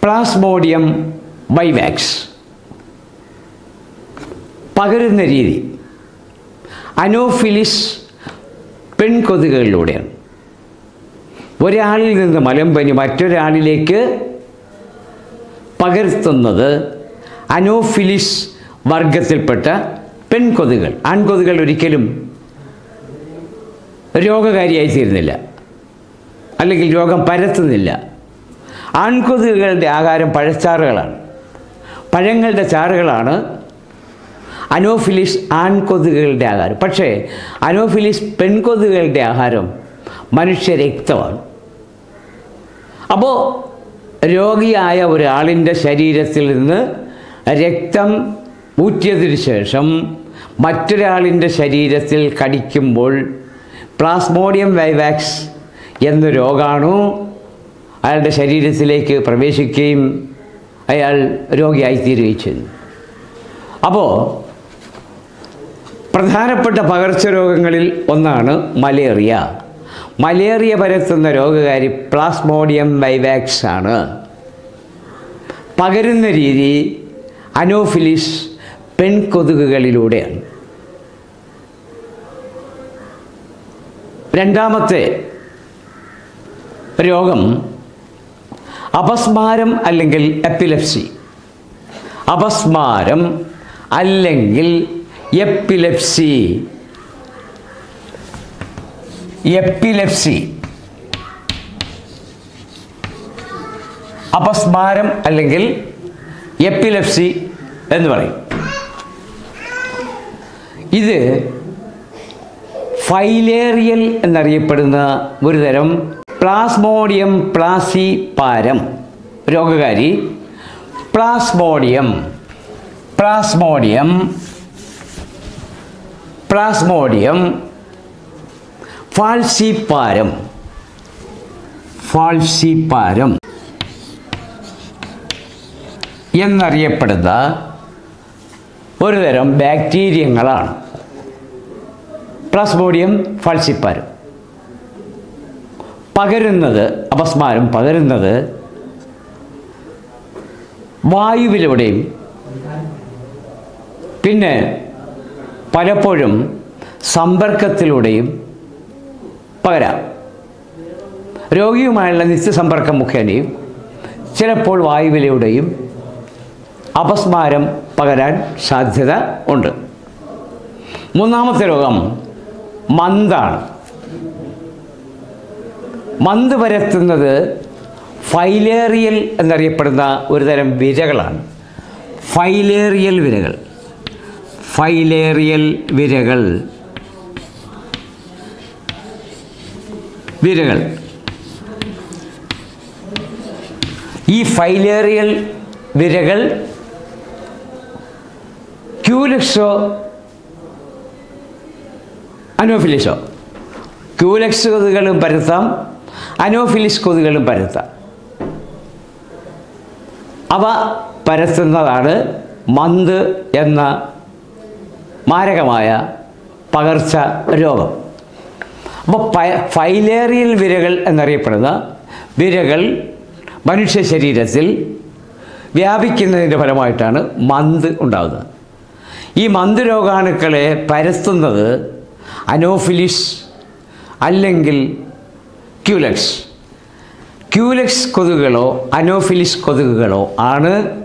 S1: പ്ലാസ്മോഡിയം വൈവാക്സ് പകരുന്ന രീതി. അനോഫിലിസ് പെൺകൊതുകുകളിലൂടെയാണ്. ഒരാളിൽ നിന്ന് മലമ്പനി മറ്റൊരാളിലേക്ക് പകർത്തുന്നത് അനോഫിലിസ് വർഗത്തിൽപ്പെട്ട പെൺകൊതുകൾ ആൺകൊതുകൾ ഒരിക്കലും രോഗകാരിയായി തീരുന്നില്ല അല്ലെങ്കിൽ രോഗം പരത്തുന്നില്ല. ആൺകൊതുകുകളുടെ ആഹാരം പഴച്ചാറുകളാണ് പഴങ്ങളുടെ ചാറുകളാണ് അനോഫിലിസ് ആൺകൊതുകുകളുടെ ആഹാരം പക്ഷേ അനോഫിലിസ് പെൺകൊതുകുകളുടെ ആഹാരം മനുഷ്യരക്തമാണ്. അപ്പോൾ രോഗിയായ ഒരാളിന്റെ ശരീരത്തിൽ നിന്ന് രക്തം ഊറ്റിയതിനു ശേഷം മറ്റൊരാളിന്റെ ശരീരത്തിൽ കടിക്കുമ്പോൾ പ്ലാസ്മോഡിയം വൈവാക്സ് എന്ന രോഗാണു അയാളുടെ ശരീരത്തിലേക്ക് പ്രവേശിക്കുകയും അയാൾ രോഗിയായിത്തീരുകയും ചെയ്യുന്നു. അപ്പോൾ പ്രധാനപ്പെട്ട പകർച്ചരോഗങ്ങളിൽ ഒന്നാണ് മലേറിയ. മലേറിയ പരത്തുന്ന രോഗകാരി പ്ലാസ്മോഡിയം വൈവാക്സ് ആണ്. പകരുന്ന രീതി അനോഫിലിസ് പെൺകൊതുകുകളിലൂടെയാണ്. രണ്ടാമത്തെ രോഗം അപസ്മാരം അല്ലെങ്കിൽ എപ്പിലെപ്സി. അപസ്മാരം അല്ലെങ്കിൽ എപ്പിലെപ്സി. എപ്പിലെപ്സി. അപസ്മാരം അല്ലെങ്കിൽ എപ്പിലെപ്സി എന്ന് പറയും. ഇത് ഫൈലേറിയൽ എന്നറിയപ്പെടുന്ന ഒരു തരം Plasmodium falciparum രോഗകാരി. Plasmodium. Plasmodium. Plasmodium. Falciparum falciparum എന്നറിയപ്പെടുന്ന ഒരുതരം ബാക്ടീരിയങ്ങളാണ്. പ്ലാസ്മോഡിയം ഫാൾസിപ്പാരം പകരുന്നത് അപസ്മാരം പകരുന്നത് വായുവിലൂടെയും പിന്നെ പലപ്പോഴും സമ്പർക്കത്തിലൂടെയും പകരാം. രോഗിയുമായുള്ള നിത്യസമ്പർക്കം മുഖേനയും ചിലപ്പോൾ വായുവിലൂടെയും അപസ്മാരം പകരാൻ സാധ്യത ഉണ്ട്. മൂന്നാമത്തെ രോഗം മന്താണ് മന്ത് പരത്തുന്നത് ഫൈലേറിയൽ എന്നറിയപ്പെടുന്ന ഒരു തരം വിരകളാണ്. ഫൈലേറിയൽ വിരകൾ. ഫൈലേറിയൽ വിരകൾ. വിരകൾ. ഈ ഫൈലേറിയൽ വിരകൾ ക്യൂലക്സോ അനോഫിലിസോ. ക്യൂലക്സുകളും പരത്താം അനോഫിലിസ് കൊതുകളും പരത്താം. അവ പരത്തുന്നതാണ് മന്ത് എന്ന മാരകമായ പകർച്ച രോഗം. അപ്പോൾ ഫൈലേറിയൽ വിരകൾ എന്നറിയപ്പെടുന്ന വിരകൾ മനുഷ്യ ശരീരത്തിൽ വ്യാപിക്കുന്നതിന്റെ ഫലമായിട്ടാണ് മന്ത് ഉണ്ടാകുന്നത്. ഈ മന്ത് രോഗാണുക്കളെ പരത്തുന്നത് അനോഫിലിസ് അല്ലെങ്കിൽ ക്യൂലക്സ്. ക്യൂലക്സ് കൊതുകുകളോ അനോഫിലിസ് കൊതുകുകളോ ആണ്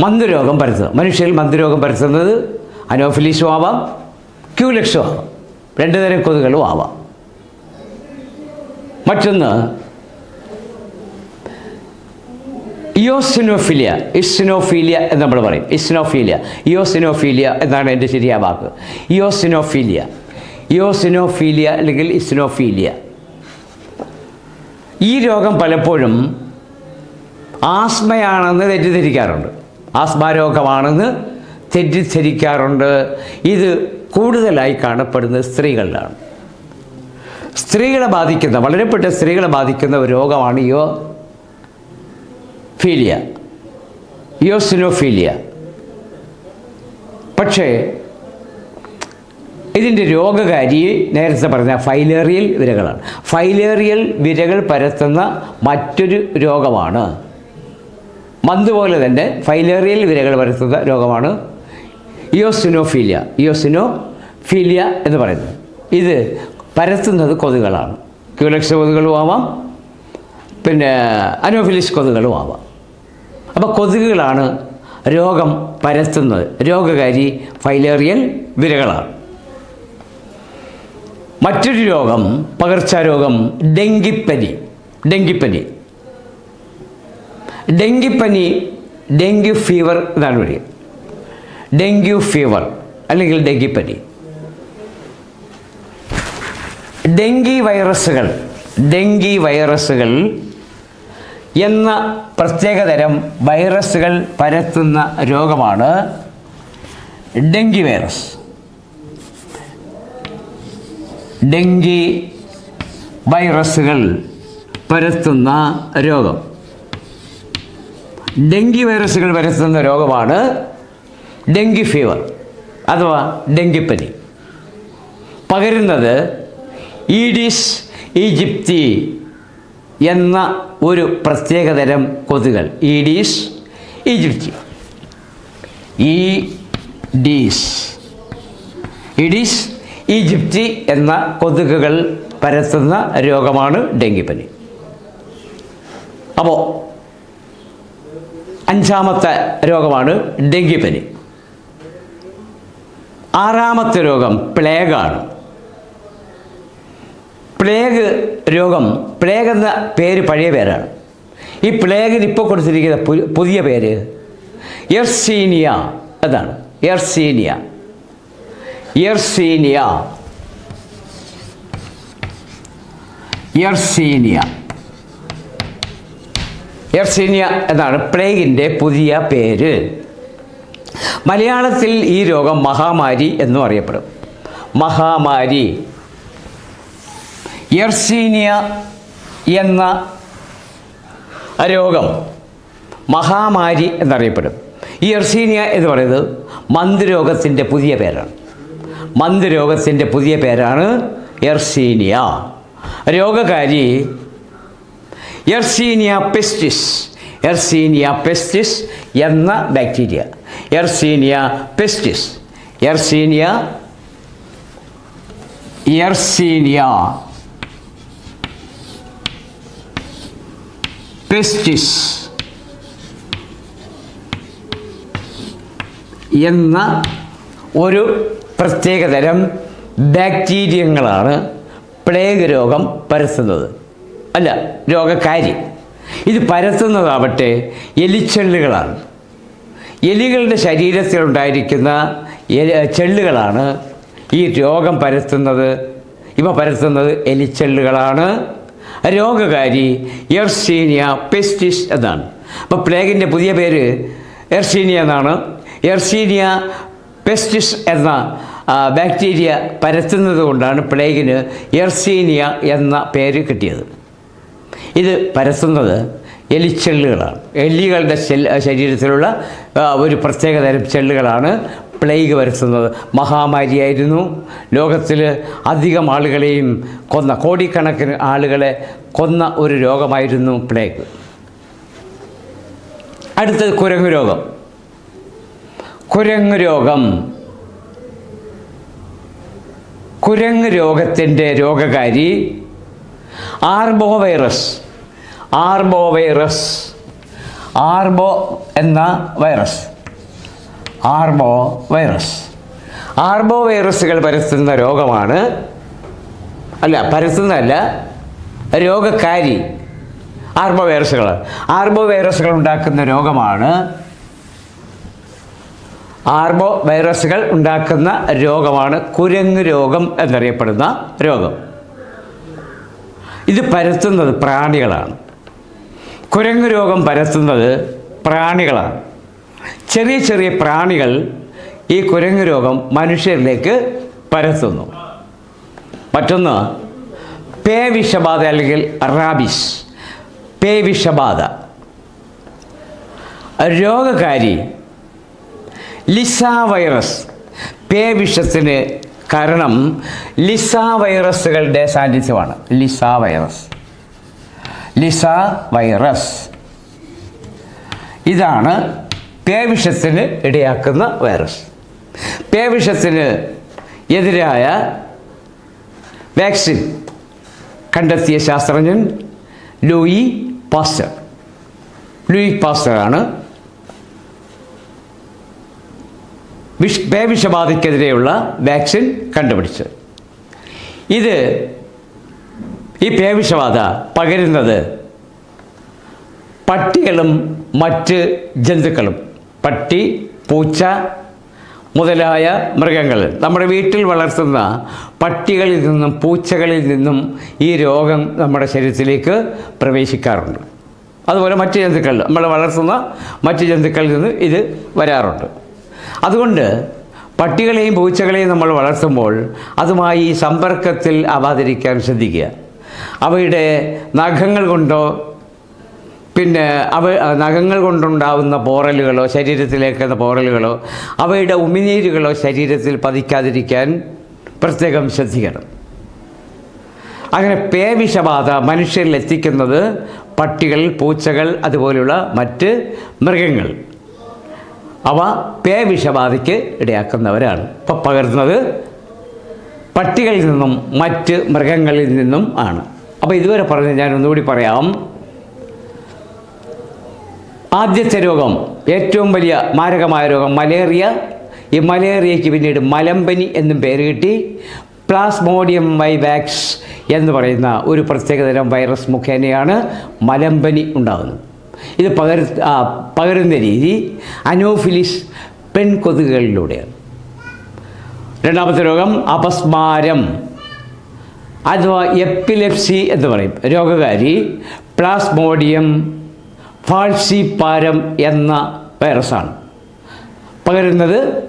S1: മന്ദരോഗം പരത്തുക മനുഷ്യരിൽ മന്ദരോഗം പരത്തുന്നത് അനോഫിലിസും ആവാം ക്യൂലക്സും ആവാം. രണ്ട് തരം കൊതുകുകളും ആവാം. മറ്റൊന്ന് ഇയോസിനോഫിലിയ. ഇസ്സിനോഫീലിയ എന്ന് നമ്മൾ പറയും. ഇസ്സിനോഫീലിയ ഇയോസിനോഫീലിയ എന്നാണ് എന്റെ ശരിയായ വാക്ക്. ഇയോസിനോഫീലിയ. ഇയോസിനോഫീലിയ അല്ലെങ്കിൽ ഇസ്നോഫീലിയ. ഈ രോഗം പലപ്പോഴും ആസ്മയാണെന്ന് തെറ്റിദ്ധരിക്കാറുണ്ട്. ആസ്മ രോഗമാണെന്ന് തെറ്റിദ്ധരിക്കാറുണ്ട്. ഇത് കൂടുതലായി കാണപ്പെടുന്നത് സ്ത്രീകളിലാണ്. സ്ത്രീകളെ ബാധിക്കുന്ന വളരെ വളരെപ്പെട്ട സ്ത്രീകളെ ബാധിക്കുന്ന ഒരു രോഗമാണ് യോ ഫീലിയ യോസിനോഫീലിയ. പക്ഷേ ഇതിന്റെ രോഗകാരി നേരത്തെ പറഞ്ഞ ഫൈലേറിയൽ വിരകളാണ്. ഫൈലേറിയൽ വിരകൾ പരത്തുന്ന മറ്റൊരു രോഗമാണ്. മന്ത് പോലെ തന്നെ ഫൈലേറിയൽ വിരകൾ പരത്തുന്ന രോഗമാണ് ഇയോസിനോഫീലിയ. ഇയോസിനോഫീലിയ എന്ന് പറയുന്നത്. ഇത് പരത്തുന്നത് കൊതുകുകളാണ്. ക്യൂലക്സ് കൊതുകുകളും ആവാം. പിന്നെ അനോഫിലിസ് കൊതുകുകളും ആവാം. അപ്പോൾ കൊതുകുകളാണ് രോഗം പരത്തുന്നത്. രോഗകാരി ഫൈലേറിയൽ വിരകളാണ്. മറ്റൊരു രോഗം പകർച്ചാരോഗം ഡെങ്കിപ്പനി. ഡെങ്കിപ്പനി. ഡെങ്കിപ്പനി ഡെങ്കി ഫീവർ എന്നാണ് പറയുക ഡെങ്കു ഫീവർ അല്ലെങ്കിൽ ഡെങ്കിപ്പനി. ഡെങ്കി വൈറസുകൾ ഡെങ്കി വൈറസുകൾ എന്ന പ്രത്യേകതരം വൈറസുകൾ പരത്തുന്ന രോഗമാണ് ഡെങ്കി വൈറസ്. ഡെങ്കി വൈറസുകൾ പരത്തുന്ന രോഗം. ഡെങ്കി വൈറസുകൾ പരത്തുന്ന രോഗമാണ് ഡെങ്കി ഫീവർ അഥവാ ഡെങ്കിപ്പനി. പകരുന്നത് ഈഡിസ് ഈജിപ്തി എന്ന ഒരു പ്രത്യേകതരം കൊതുകൾ. ഈഡീസ് ഈജിപ്തി. ഈ ഡീസ് ഇഡീസ് ഈജിപ്തി എന്ന കൊതുകുകൾ പരത്തുന്ന രോഗമാണ് ഡെങ്കിപ്പനി. അപ്പോൾ അഞ്ചാമത്തെ രോഗമാണ് ഡെങ്കിപ്പനി. ആറാമത്തെ രോഗം പ്ലേഗാണ്. പ്ലേഗ് രോഗം പ്ലേഗ് എന്ന പേര് പഴയ പേരാണ്. ഈ പ്ലേഗിന് ഇപ്പോൾ കൊടുത്തിരിക്കുന്ന പുതിയ പേര് എർസീനിയ എന്നാണ്. എർസീനിയ. Yersinia Yersinia. എർസീനിയ എന്നാണ് പ്ലേഗിന്റെ പുതിയ പേര്. മലയാളത്തിൽ ഈ രോഗം മഹാമാരി എന്നും അറിയപ്പെടും. മഹാമാരി. എർസീനിയ എന്ന രോഗം മഹാമാരി എന്നറിയപ്പെടും. ഈ എർസീനിയ എന്ന് പറയുന്നത് മന്ത് രോഗത്തിന്റെ പുതിയ പേരാണ്. മന്ത് രോഗത്തിന്റെ പുതിയ പേരാണ് എർസീനിയ. രോഗകാരി എർസീനിയ പെസ്റ്റിസ്. എർസീനിയ പെസ്റ്റിസ് എന്ന bacteria. Yersinia pestis. Yersinia Yersinia pestis എന്ന ഒരു പ്രത്യേകതരം ബാക്ടീരിയങ്ങളാണ് പ്ലേഗ് രോഗം പരത്തുന്നത്. അല്ല രോഗക്കാരി. ഇത് പരത്തുന്നതാവട്ടെ എലിച്ചെള്ളുകളാണ്. എലികളുടെ ശരീരത്തിൽ ഉണ്ടായിരിക്കുന്ന ചെള്ളുകളാണ് ഈ രോഗം പരത്തുന്നത്. ഇവ പരത്തുന്നത് എലിച്ചെള്ളുകളാണ്. രോഗകാരി എർസീനിയ പെസ്റ്റിസ് എന്നാണ്. അപ്പോൾ പ്ലേഗിന്റെ പുതിയ പേര് എർസീനിയ എന്നാണ്. എർസീനിയ പെസ്റ്റിസ് എന്ന ബാക്ടീരിയ പരത്തുന്നത് കൊണ്ടാണ് പ്ലേഗിന് എർസീനിയ എന്ന പേര് കിട്ടിയത്. ഇത് പരത്തുന്നത് എലിച്ചെള്ളുകളാണ്. എലികളുടെ ചെൽ ശരീരത്തിലുള്ള ഒരു ഒരു പ്രത്യേകതരം ചെള്ളുകളാണ് പ്ലേഗ് വരുത്തുന്നത് മഹാമാരിയായിരുന്നു. ലോകത്തിൽ അധികം ആളുകളെയും കൊന്ന കോടിക്കണക്കിന് ആളുകളെ കൊന്ന ഒരു രോഗമായിരുന്നു പ്ലേഗ് അടുത്തത് കുരങ്ങു രോഗം കുരങ്ങ് രോഗം. കുരങ്ങ് രോഗത്തിന്റെ രോഗകാരി arbo virus arbo virus arbo എന്ന വൈറസ്. ആർബോ വൈറസ് ആർബോ വൈറസുകൾ പരത്തുന്ന രോഗമാണ് അല്ല പരത്തുന്നതല്ല രോഗക്കാരി ആർബോ വൈറസുകൾ ആർബോ വൈറസുകൾ ഉണ്ടാക്കുന്ന രോഗമാണ് ആർബോ വൈറസുകൾ ഉണ്ടാക്കുന്ന രോഗമാണ് കുരങ്ങ് രോഗം എന്നറിയപ്പെടുന്ന രോഗം. ഇത് പരത്തുന്നത് പ്രാണികളാണ്. കുരങ്ങ് രോഗം പരത്തുന്നത് പ്രാണികളാണ്. ചെറിയ ചെറിയ പ്രാണികൾ ഈ കുരങ്ങ് രോഗം മനുഷ്യരിലേക്ക് പരത്തുന്നു. മറ്റൊന്ന് പേ വിഷബാധ അല്ലെങ്കിൽ റാബിസ്. പേ വിഷബാധ. രോഗകാരി ലിസ വൈറസ് പേ വിഷത്തിന് കാരണം ലിസ വൈറസുകളുടെ സാന്നിധ്യമാണ്. ലിസ വൈറസ് ലിസ വൈറസ് ഇതാണ് പേവിഷത്തിന് ഇടയാക്കുന്ന വൈറസ്. പേവിഷത്തിന് എതിരായ വാക്സിൻ കണ്ടെത്തിയ ശാസ്ത്രജ്ഞൻ ലൂയി പാസ്റ്റർ. ലൂയി പാസ്റ്ററാണ് വിഷ് പേവിഷബാധയ്ക്കെതിരെയുള്ള വാക്സിൻ കണ്ടുപിടിച്ചത്. ഇത് ഈ പേവിഷബാധ പകരുന്നത് പട്ടികളും മറ്റ് ജന്തുക്കളും പട്ടി പൂച്ച മുതലായ മൃഗങ്ങൾ. നമ്മുടെ വീട്ടിൽ വളർത്തുന്ന പട്ടികളിൽ നിന്നും പൂച്ചകളിൽ നിന്നും ഈ രോഗം നമ്മുടെ ശരീരത്തിലേക്ക് പ്രവേശിക്കാറുണ്ട്. അതുപോലെ മറ്റ് ജന്തുക്കൾ നമ്മൾ വളർത്തുന്ന മറ്റ് ജന്തുക്കളിൽ നിന്ന് ഇത് വരാറുണ്ട്. അതുകൊണ്ട് പട്ടികളെയും പൂച്ചകളെയും നമ്മൾ വളർത്തുമ്പോൾ അതുമായി സമ്പർക്കത്തിൽ ആവാതിരിക്കാൻ ശ്രദ്ധിക്കുക. അവയുടെ നഖങ്ങൾ കൊണ്ടോ പിന്നെ അവ നഖങ്ങൾ കൊണ്ടുണ്ടാവുന്ന പോറലുകളോ ശരീരത്തിലേക്കുന്ന പോറലുകളോ അവയുടെ ഉമിനീരുകളോ ശരീരത്തിൽ പതിക്കാതിരിക്കാൻ പ്രത്യേകം ശ്രദ്ധിക്കണം. അങ്ങനെ പേവിഷബാധ മനുഷ്യരിൽ എത്തിക്കുന്നത് പട്ടികൾ പൂച്ചകൾ അതുപോലെയുള്ള മറ്റ് മൃഗങ്ങൾ. അവ പേവിഷബാധയ്ക്ക് ഇടയാക്കുന്നവരാണ്. ഇപ്പം പകർന്നത് പട്ടികളിൽ നിന്നും മറ്റ് മൃഗങ്ങളിൽ നിന്നും ആണ്. അപ്പോൾ ഇതുവരെ പറഞ്ഞ് ഞാൻ ഒന്നുകൂടി പറയാം. ആദ്യത്തെ രോഗം ഏറ്റവും വലിയ മാരകമായ രോഗം മലേറിയ. ഈ മലേറിയയ്ക്ക് പിന്നീട് മലമ്പനി എന്നും പേര് കിട്ടി. പ്ലാസ്മോഡിയം വൈവാക്സ് എന്ന് പറയുന്ന ഒരു പ്രത്യേകതരം വൈറസ് മുഖേനയാണ് മലമ്പനി ഉണ്ടാകുന്നത്. ഇത് പകര പകരുന്ന രീതി അനോഫിലിസ് പെൺകൊതുകുകളിലൂടെയാണ്. രണ്ടാമത്തെ രോഗം അപസ്മാരം. അഥവാ എപ്പിലെപ്സി എന്ന് പറയും. രോഗകാരി പ്ലാസ്മോഡിയം ഫാൾസിപ്പാരം എന്ന വൈറസാണ്. പകരുന്നത്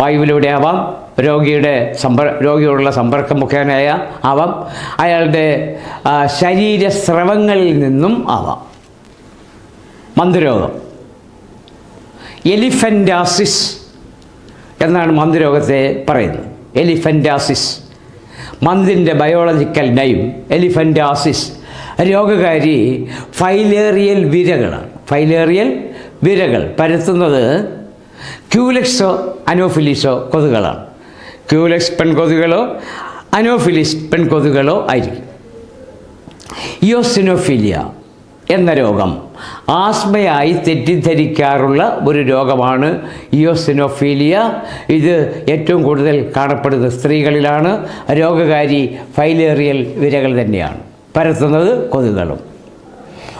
S1: വായുവിലൂടെ ആവാം രോഗിയുടെ സമ്പർ രോഗിയോടുള്ള സമ്പർക്കം മുഖേനയായ ആവാം അയാളുടെ ശരീരസ്രവങ്ങളിൽ നിന്നും ആവാം. മന്ദരോഗം എലിഫന്റാസിസ് എന്നാണ് മന്ദരോഗത്തെ പറയുന്നത്. എലിഫന്റാസിസ് മന്തിന്റെ ബയോളജിക്കൽ നെയിം എലിഫന്റാസിസ് രോഗകാരി ഫൈലേറിയൽ വിരകളാണ്. ഫൈലേറിയൽ വിരകൾ പരത്തുന്നത് ക്യൂലക്സോ അനോഫിലിസോ കൊതുകളാണ്. ക്യൂലെക്സ് പെൺകൊതുകളോ അനോഫിലിസ് പെൺകൊതുകളോ ആയിരിക്കും. ഇയോസിനോഫീലിയ എന്ന രോഗം ആസ്മയായി തെറ്റിദ്ധരിക്കാറുള്ള ഒരു രോഗമാണ് ഇയോസിനോഫീലിയ. ഇത് ഏറ്റവും കൂടുതൽ കാണപ്പെടുന്ന സ്ത്രീകളിലാണ്. രോഗകാരി ഫൈലേറിയൽ വിരകൾ തന്നെയാണ്. പരത്തുന്നത് കൊതുകളും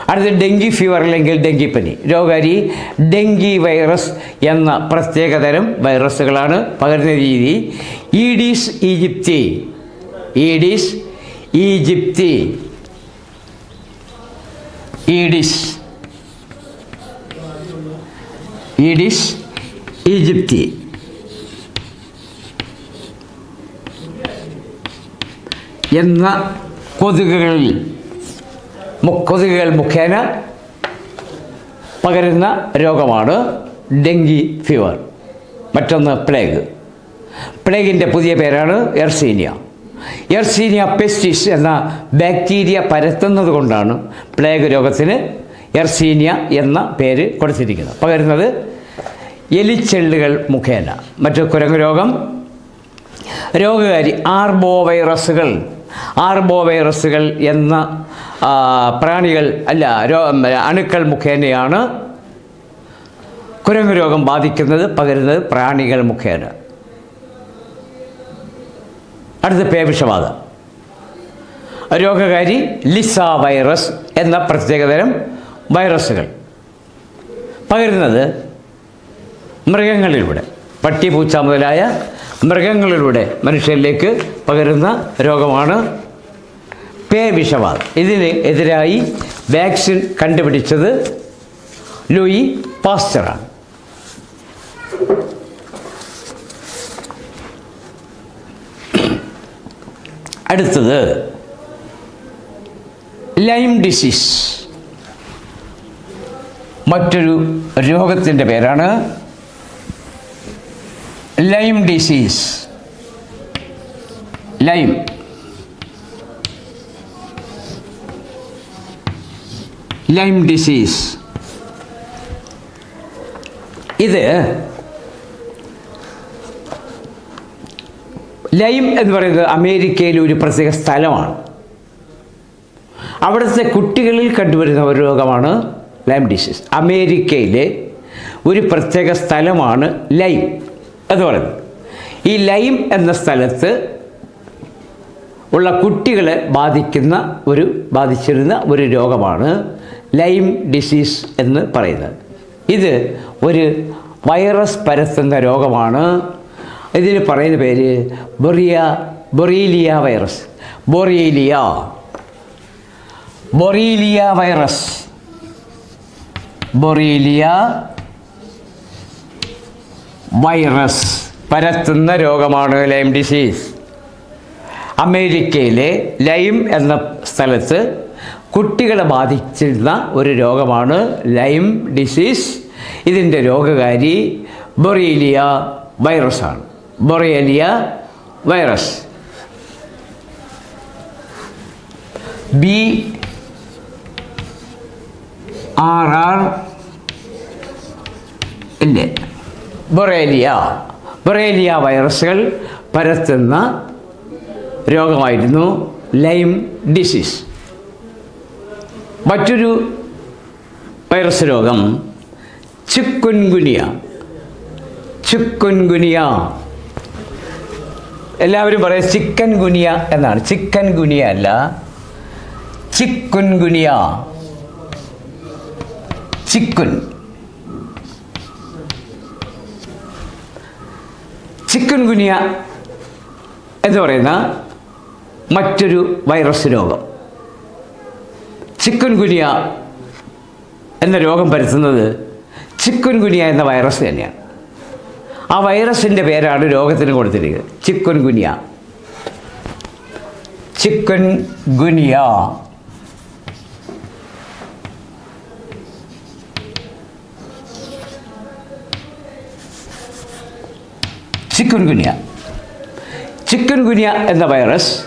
S1: അടുത്ത ഡെങ്കി ഫീവർ അല്ലെങ്കിൽ ഡെങ്കിപ്പനി രോഗകാരി ഡെങ്കി വൈറസ് എന്ന പ്രത്യേകതരം വൈറസുകളാണ് പകരുന്ന രീതി. Aedes aegypti. Aedes aegypti. Aedes. Aedes aegypti എന്ന കൊതുകുകളിൽ കൊതുകുകൾ മുഖേന പകരുന്ന രോഗമാണ് ഡെങ്കി ഫീവർ. മറ്റൊന്ന് പ്ലേഗ്. പ്ലേഗിന്റെ പുതിയ പേരാണ് എർസീനിയ. എർസീനിയ പെസ്റ്റിസ് എന്ന ബാക്ടീരിയ പരത്തുന്നത് കൊണ്ടാണ് പ്ലേഗ് രോഗത്തിന് എർസീനിയ എന്ന പേര് കൊടുത്തിരിക്കുന്നത് പകരുന്നത് എലിച്ചെള്ളുകൾ മുഖേന. മറ്റു കുരങ്ങ് രോഗം. രോഗകാരി ആർബോ വൈറസുകൾ ആർബോ വൈറസുകൾ എന്ന പ്രാണികൾ അല്ല അണുക്കൾ മുഖേനയാണ് കുരങ്ങ് രോഗം ബാധിക്കുന്നത്. പകരുന്നത് പ്രാണികൾ മുഖേന. അടുത്ത പേവിഷബാധ രോഗകാരി ലിസ വൈറസ് എന്ന പ്രത്യേകതരം വൈറസുകൾ. പകരുന്നത് മൃഗങ്ങളിലൂടെ. പട്ടി പൂച്ച മുതലായ മൃഗങ്ങളിലൂടെ മനുഷ്യരിലേക്ക് പകരുന്ന രോഗമാണ് പേവിഷബാധ ഇതിന് എതിരായി വാക്സിൻ കണ്ടുപിടിച്ചത് ലൂയി പാസ്റ്ററാണ്. അടുത്തത് ലൈം ഡിസീസ് മറ്റൊരു രോഗത്തിന്റെ പേരാണ് Lyme disease Lyme Lyme disease ഇത് ലൈം എന്ന് പറയുന്നത് അമേരിക്കയിലെ ഒരു പ്രത്യേക സ്ഥലമാണ്. അവിടുത്തെ കുട്ടികളിൽ കണ്ടുവരുന്ന ഒരു രോഗമാണ് ലൈം ഡിസീസ് അമേരിക്കയിലെ ഒരു പ്രത്യേക സ്ഥലമാണ് ലൈം എന്ന് പറയുന്നത്. ഈ ലൈം എന്ന സ്ഥലത്ത് ഉള്ള കുട്ടികളെ ബാധിക്കുന്ന ഒരു ബാധിച്ചിരുന്ന ഒരു രോഗമാണ് ലൈം ഡിസീസ് എന്ന് പറയുന്നത്. ഇത് ഒരു വൈറസ് പരത്തുന്ന രോഗമാണ്. ഇതിന് പറയുന്ന പേര് borrelia borrelia virus borrelia. Borrelia virus borrelia virus പരത്തുന്ന രോഗമാണ് ലൈം ഡിസീസ് അമേരിക്കയിലെ ലൈം എന്ന സ്ഥലത്ത് കുട്ടികളെ ബാധിച്ചിരുന്ന ഒരു രോഗമാണ് ലൈം ഡിസീസ് ഇതിന്റെ രോഗകാരി Borrelia വൈറസാണ്. Borrelia virus. B R ഇല്ലേ? ബൊറേലിയ. ബൊറേലിയ വൈറസുകൾ പരത്തുന്ന രോഗമായിരുന്നു ലൈം ഡിസീസ് മറ്റൊരു വൈറസ് രോഗം ചിക്കുൻഗുനിയ. ചിക്കുൻഗുനിയ. എല്ലാവരും പറയാം ചിക്കൻ ഗുനിയ എന്നാണ്. ചിക്കൻ ഗുനിയ അല്ല. ചിക്കുൻഗുനിയ. ചിക്കുൻ. ചിക്കൻ ഗുനിയ എന്ന് പറയുന്ന മറ്റൊരു വൈറസ് രോഗം. ചിക്കൻ ഗുനിയ എന്ന രോഗം പരത്തുന്നത് ചിക്കൻ ഗുനിയ എന്ന വൈറസ് തന്നെയാണ്. ആ വൈറസിന്റെ പേരാണ് രോഗത്തിന് കൊടുത്തിരിക്കുന്നത്. Chikungunya. Chikungunya. Chikungunya. Chikungunya എന്ന വൈറസ്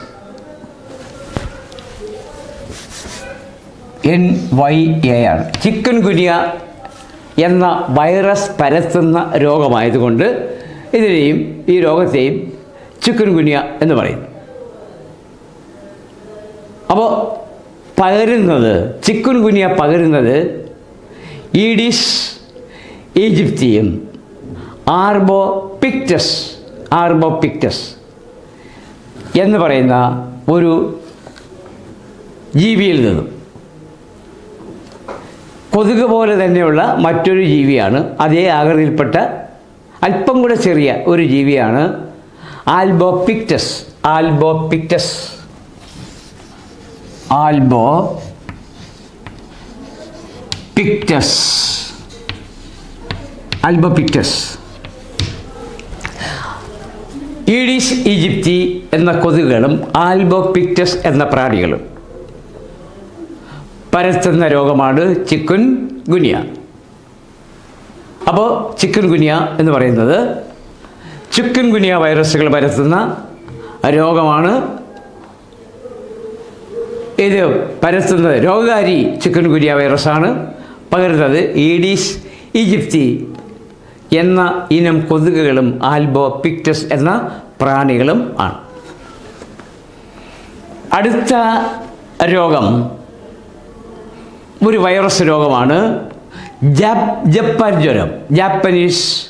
S1: എൻ വൈ എ ആണ്. ചിക്കൻ ഗുനിയ എന്ന വൈറസ് പരത്തുന്ന രോഗമായതുകൊണ്ട് ഇതിനെയും ഈ രോഗത്തെയും ചിക്കൻ ഗുനിയ എന്ന് പറയും. അപ്പോൾ പകരുന്നത് ചിക്കൻ ഗുനിയ പകരുന്നത് ഈഡിസ് ഈജിപ്തിയും ആർബോ പിക്റ്റസ് ആർബോ പിക്റ്റസ് എന്ന് പറയുന്ന ഒരു ജീവിയിൽ നിന്നും. കൊതുക് പോലെ തന്നെയുള്ള മറ്റൊരു ജീവിയാണ്. അതേ ആകൃതിയിൽപ്പെട്ട അല്പം കൂടെ ചെറിയ ഒരു ജീവിയാണ് albopictus albopictus albopictus albopictus Aedes aegypti എന്ന കൊതുകുകളും ആൽബോ പിക്റ്റസ് എന്ന പ്രാണികളും. പരത്തുന്ന രോഗമാണ് ചിക്കുൻ ഗുനിയ. അപ്പോൾ ചിക്കൻ ഗുനിയ എന്ന് പറയുന്നത് ചിക്കൻ ഗുനിയ വൈറസുകൾ പരത്തുന്ന രോഗമാണ്. ഇത് പരത്തുന്നത് രോഗകാരി ചിക്കൻ ഗുനിയ വൈറസാണ്. പകരുന്നത് ഈഡീസ് ഈജിപ്തി എന്ന ഇനം കൊതുകുകളും ആൽബോ പിക്ടസ് എന്ന പ്രാണികളും ആണ്. അടുത്ത രോഗം ഒരു വൈറസ് രോഗമാണ് ജാപ് ജപ്പാൻ ജ്വരം ജാപ്പനീസ്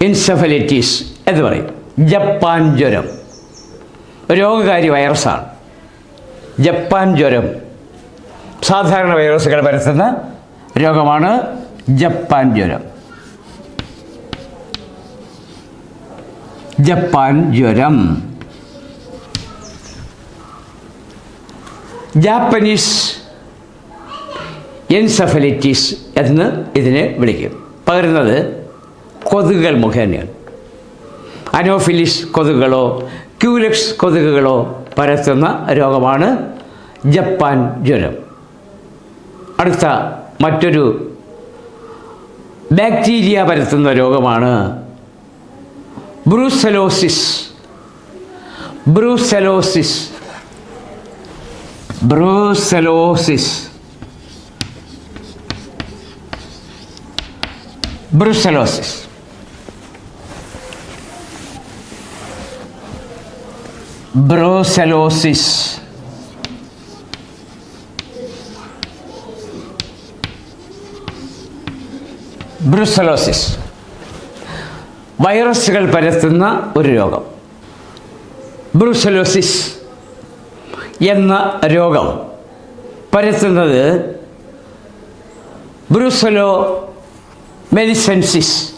S1: ഇൻസെഫലൈറ്റിസ് എന്ന് പറയും. ജപ്പാൻ ജ്വരം രോഗകാരി വൈറസാണ്. ജപ്പാൻ ജ്വരം സാധാരണ വൈറസുകൾ പരത്തുന്ന രോഗമാണ് ജപ്പാൻ ജ്വരം. ജപ്പാൻ ജ്വരം. ജാപ്പനീസ് എൻസഫലിറ്റിസ് എന്ന് ഇതിനെ വിളിക്കും. പകരുന്നത് കൊതുകുകൾ മുഖേനയാണ്. അനോഫിലിസ് കൊതുകുകളോ ക്യൂലക്സ് കൊതുകുകളോ പരത്തുന്ന രോഗമാണ് ജപ്പാൻ ജ്വരം. അടുത്ത മറ്റൊരു ബാക്ടീരിയ പരത്തുന്ന രോഗമാണ് brucellosis. Brucellosis. Brucellosis. Brucellosis. Brucellosis. Brucellosis. Virus പരത്തുന്ന ഒരു രോഗം. ബ്രൂസലോസിസ് എന്ന രോഗം പരത്തുന്നത് Brucella melitensis.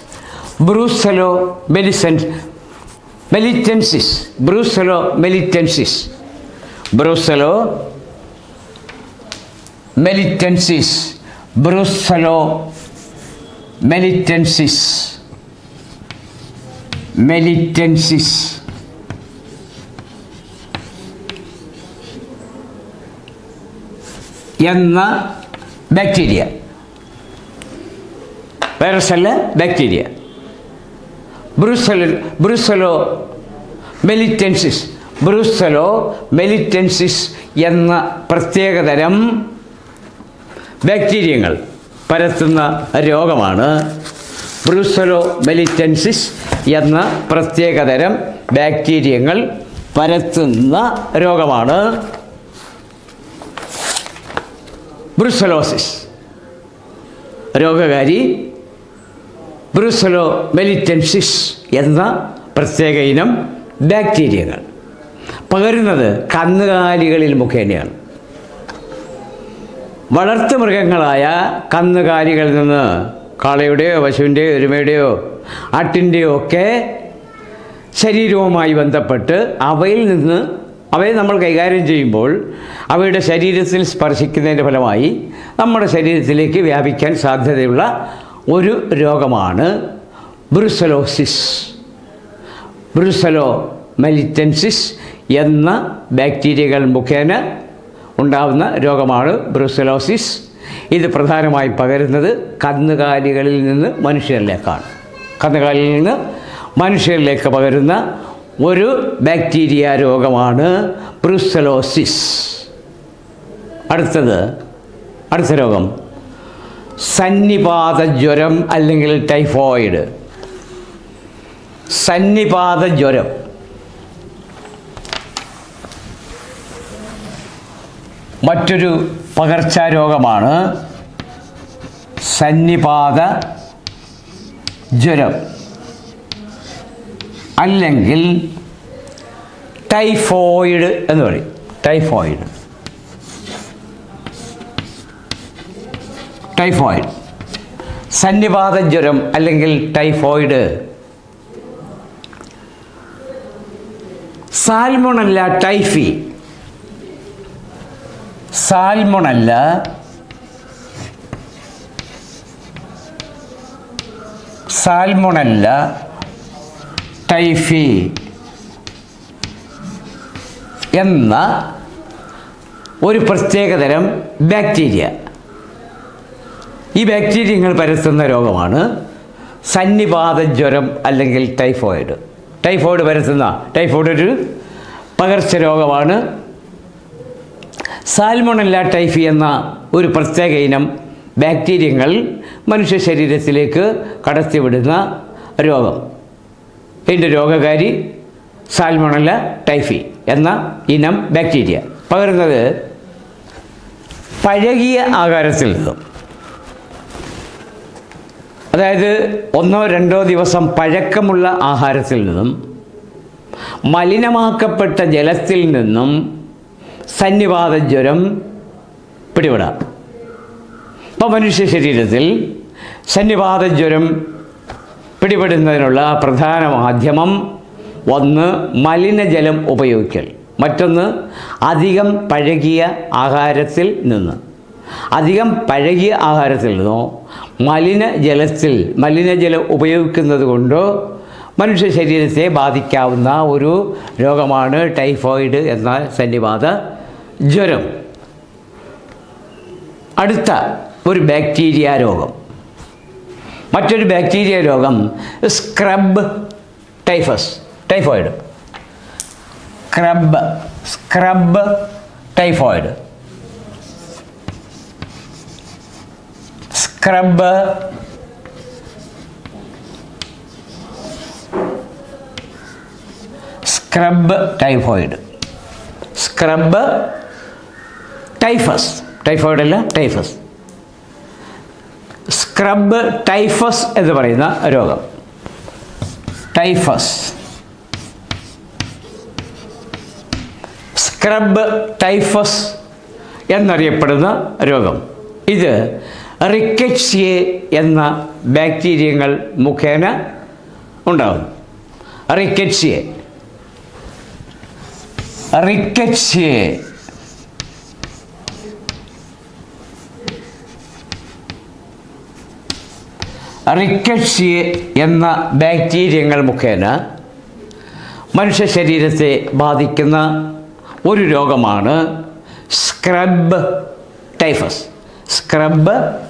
S1: Brucella മെലിസെൻ melitensis. Brucella melitensis. Brucella melitensis. Brucella melitensis melitensis എന്ന bacteria. Virus bacteria. Brucella brucella melitensis. Brucella melitensis എന്ന പ്രത്യേകതരം ബാക്ടീരിയങ്ങൾ. പരത്തുന്ന രോഗമാണ് ബ്രൂസലോ മെലിറ്റൻസിസ് എന്ന പ്രത്യേകതരം ബാക്ടീരിയങ്ങൾ പരത്തുന്ന രോഗമാണ് ബ്രൂസലോസിസ് രോഗകാരി ബ്രൂസലോ മെലിറ്റൻസിസ് എന്ന പ്രത്യേക ഇനം ബാക്ടീരിയകൾ പകരുന്നത് കന്നുകാലികളിൽ മുഖേനയാണ്. വളർത്തുമൃഗങ്ങളായ കന്നുകാലികളിൽ നിന്ന് കാളയുടെയോ പശുവിന്റെയോ എരുമയുടെയോ ആട്ടിന്റെയോ ഒക്കെ ശരീരവുമായി ബന്ധപ്പെട്ട് അവയിൽ നിന്ന് അവയെ നമ്മൾ കൈകാര്യം ചെയ്യുമ്പോൾ അവയുടെ ശരീരത്തിൽ സ്പർശിക്കുന്നതിന്റെ ഫലമായി നമ്മുടെ ശരീരത്തിലേക്ക് വ്യാപിക്കാൻ സാധ്യതയുള്ള ഒരു രോഗമാണ് ബ്രുസലോസിസ്. ബ്രുസലോ മെലിറ്റൻസിസ് എന്ന ബാക്ടീരിയകൾ മുഖേന ഉണ്ടാവുന്ന രോഗമാണ് ബ്രൂസലോസിസ്. ഇത് പ്രധാനമായും പകരുന്നത് കന്നുകാലികളിൽ നിന്ന് മനുഷ്യരിലേക്കാണ്. കന്നുകാലിയിൽ നിന്ന് മനുഷ്യരിലേക്ക് പകരുന്ന ഒരു ബാക്ടീരിയ രോഗമാണ് ബ്രൂസലോസിസ്. അടുത്തത് അടുത്ത രോഗം സന്നിപാത ജ്വരം അല്ലെങ്കിൽ ടൈഫോയിഡ്. സന്നിപാത ജ്വരം. മറ്റൊരു പകർച്ചാരോഗമാണ് സന്നിപാത ജ്വരം. അല്ലെങ്കിൽ ടൈഫോയിഡ് എന്ന് പറയും. ടൈഫോയിഡ്. ടൈഫോയിഡ്. സന്നിപാത ജ്വരം അല്ലെങ്കിൽ typhoid. Salmonella typhi. Salmonella salmonella typhi. എന്ന ഒരു പ്രത്യേകതരം ബാക്ടീരിയ. ഈ ബാക്ടീരിയങ്ങൾ പരത്തുന്ന രോഗമാണ് സന്നിപാത ജ്വരം അല്ലെങ്കിൽ ടൈഫോയിഡ്. ടൈഫോയിഡ് പരത്തുന്ന ടൈഫോയിഡ് ഒരു പകർച്ചരോഗമാണ് സാൽമോണല്ല ടൈഫി എന്ന ഒരു പ്രത്യേക ഇനം ബാക്ടീരിയങ്ങൾ മനുഷ്യ ശരീരത്തിലേക്ക് കടത്തിവിടുന്ന രോഗം. ഇതിന്റെ രോഗകാരി സാൽമോണല്ല ടൈഫി എന്ന ഇനം ബാക്ടീരിയ. പകരുന്നത് പഴകിയ ആകാരത്തിൽ നിന്നും. അതായത് ഒന്നോ രണ്ടോ ദിവസം പഴക്കമുള്ള ആഹാരത്തിൽ നിന്നും മലിനമാക്കപ്പെട്ട ജലത്തിൽ നിന്നും സന്നിപാത ജ്വരം പിടിപെടാം. ഇപ്പം മനുഷ്യ ശരീരത്തിൽ സന്നിപാത ജ്വരം പിടിപെടുന്നതിനുള്ള പ്രധാന മാധ്യമം ഒന്ന് മലിനജലം ഉപയോഗിക്കൽ മറ്റൊന്ന് അധികം പഴകിയ ആഹാരത്തിൽ നിന്ന്. അധികം പഴകിയ ആഹാരത്തിൽ നിന്നോ മലിനജലത്തിൽ മലിനജലം ഉപയോഗിക്കുന്നത് കൊണ്ടോ മനുഷ്യ ശരീരത്തെ ബാധിക്കാവുന്ന ഒരു രോഗമാണ് ടൈഫോയിഡ് എന്ന സന്നിപാത ജ്വരം. അടുത്ത ഒരു ബാക്ടീരിയ രോഗം. മറ്റൊരു ബാക്ടീരിയ രോഗം scrub typhus typhoid scrub scrub typhoid scrub scrub typhoid scrub typhus. Typhoid അല്ല ടൈഫസ്. സ്ക്രബ് ടൈഫസ് എന്ന് പറയുന്ന രോഗം. ടൈഫസ്. സ്ക്രബ് ടൈഫസ് എന്നറിയപ്പെടുന്ന രോഗം. ഇത് റിക്കറ്റ്സിയെ എന്ന ബാക്ടീരിയങ്ങൾ മുഖേന ഉണ്ടാകും. റിക്കറ്റ്സിയെ റിക്കറ്റ്സിയെ റിക്കറ്റ്സിയെ എന്ന ബാക്ടീരിയങ്ങൾ മുഖേന മനുഷ്യ ശരീരത്തെ ബാധിക്കുന്ന ഒരു രോഗമാണ് scrub typhus. Scrub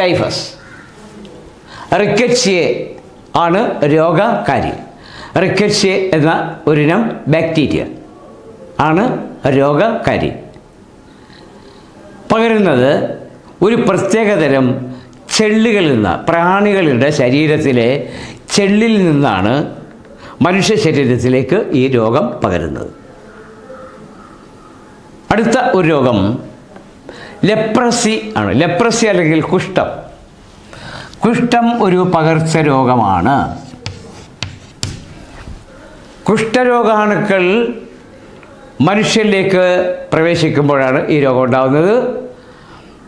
S1: typhus. Rickettsia ആണ് രോഗകാരി. റിക്കറ്റ്സിയെ എന്ന ഒരിനം ബാക്ടീരിയ ആണ് രോഗകാരി. പകരുന്നത് ഒരു പ്രത്യേകതരം ചെള്ളുകളിൽ നിന്ന് പ്രാണികളുടെ ശരീരത്തിലെ ചെള്ളിൽ നിന്നാണ് മനുഷ്യ ശരീരത്തിലേക്ക് ഈ രോഗം പകരുന്നത്. അടുത്ത ഒരു രോഗം ലെപ്രസി ആണ്. ലെപ്രസി അല്ലെങ്കിൽ കുഷ്ഠം. കുഷ്ഠം ഒരു പകർച്ച രോഗമാണ്. കുഷ്ഠരോഗാണുക്കൾ മനുഷ്യരിലേക്ക് പ്രവേശിക്കുമ്പോഴാണ് ഈ രോഗം ഉണ്ടാകുന്നത്.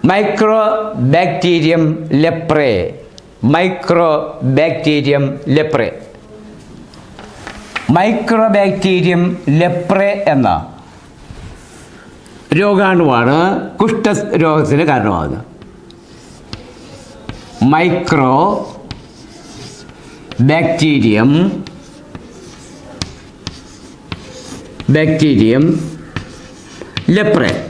S1: Micro bacterium leprae micro bacterium leprae micro bacterium leprae എന്ന രോഗാണുവാണ് കുഷ്ഠ രോഗത്തിന് കാരണമാകുന്നത്. Micro bacterium bacterium leprae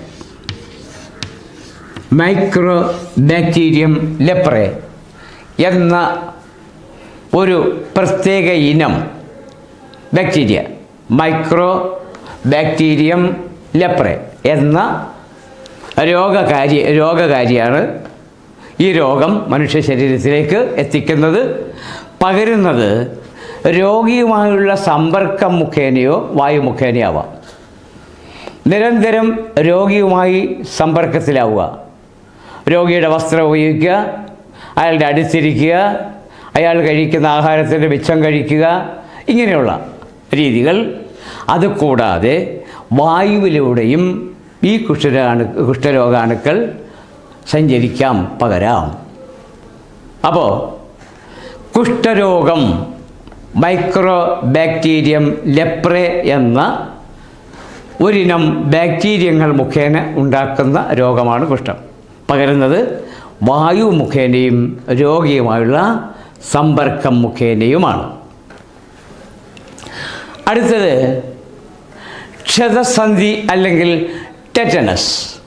S1: micro bacterium leprae എന്ന ഒരു പ്രത്യേക ഇനം ബാക്ടീരിയ. മൈക്രോ ബാക്ടീരിയം ലെപ്രെ എന്ന രോഗകാരി രോഗകാരിയാണ് ഈ രോഗം മനുഷ്യ ശരീരത്തിലേക്ക് എത്തിക്കുന്നത്. പകരുന്നത് രോഗിയുമായുള്ള സമ്പർക്കം മുഖേനയോ വായു മുഖേനയോ ആവാം. നിരന്തരം രോഗിയുമായി സമ്പർക്കത്തിലാവുക. രോഗിയുടെ വസ്ത്രം ഉപയോഗിക്കുക അയാളുടെ അടുത്തിരിക്കുക അയാൾ കഴിക്കുന്ന ആഹാരത്തിന്റെ മിച്ചം കഴിക്കുക ഇങ്ങനെയുള്ള രീതികൾ. അതുകൂടാതെ വായുവിലൂടെയും ഈ കുഷ്ഠരോഗാണു കുഷ്ഠരോഗാണുക്കൾ സഞ്ചരിക്കാം പകരാം. അപ്പോൾ കുഷ്ഠരോഗം മൈക്രോ ബാക്ടീരിയം ലെപ്രെ എന്ന ഒരിനം ബാക്ടീരിയങ്ങൾ മുഖേന ഉണ്ടാക്കുന്ന രോഗമാണ് കുഷ്ഠം. പകരുന്നത് വായു മുഖേനയും രോഗിയുമായുള്ള സമ്പർക്കം മുഖേനയുമാണ്. അടുത്തത് ക്ഷതസന്ധി അല്ലെങ്കിൽ ടെറ്റനസ്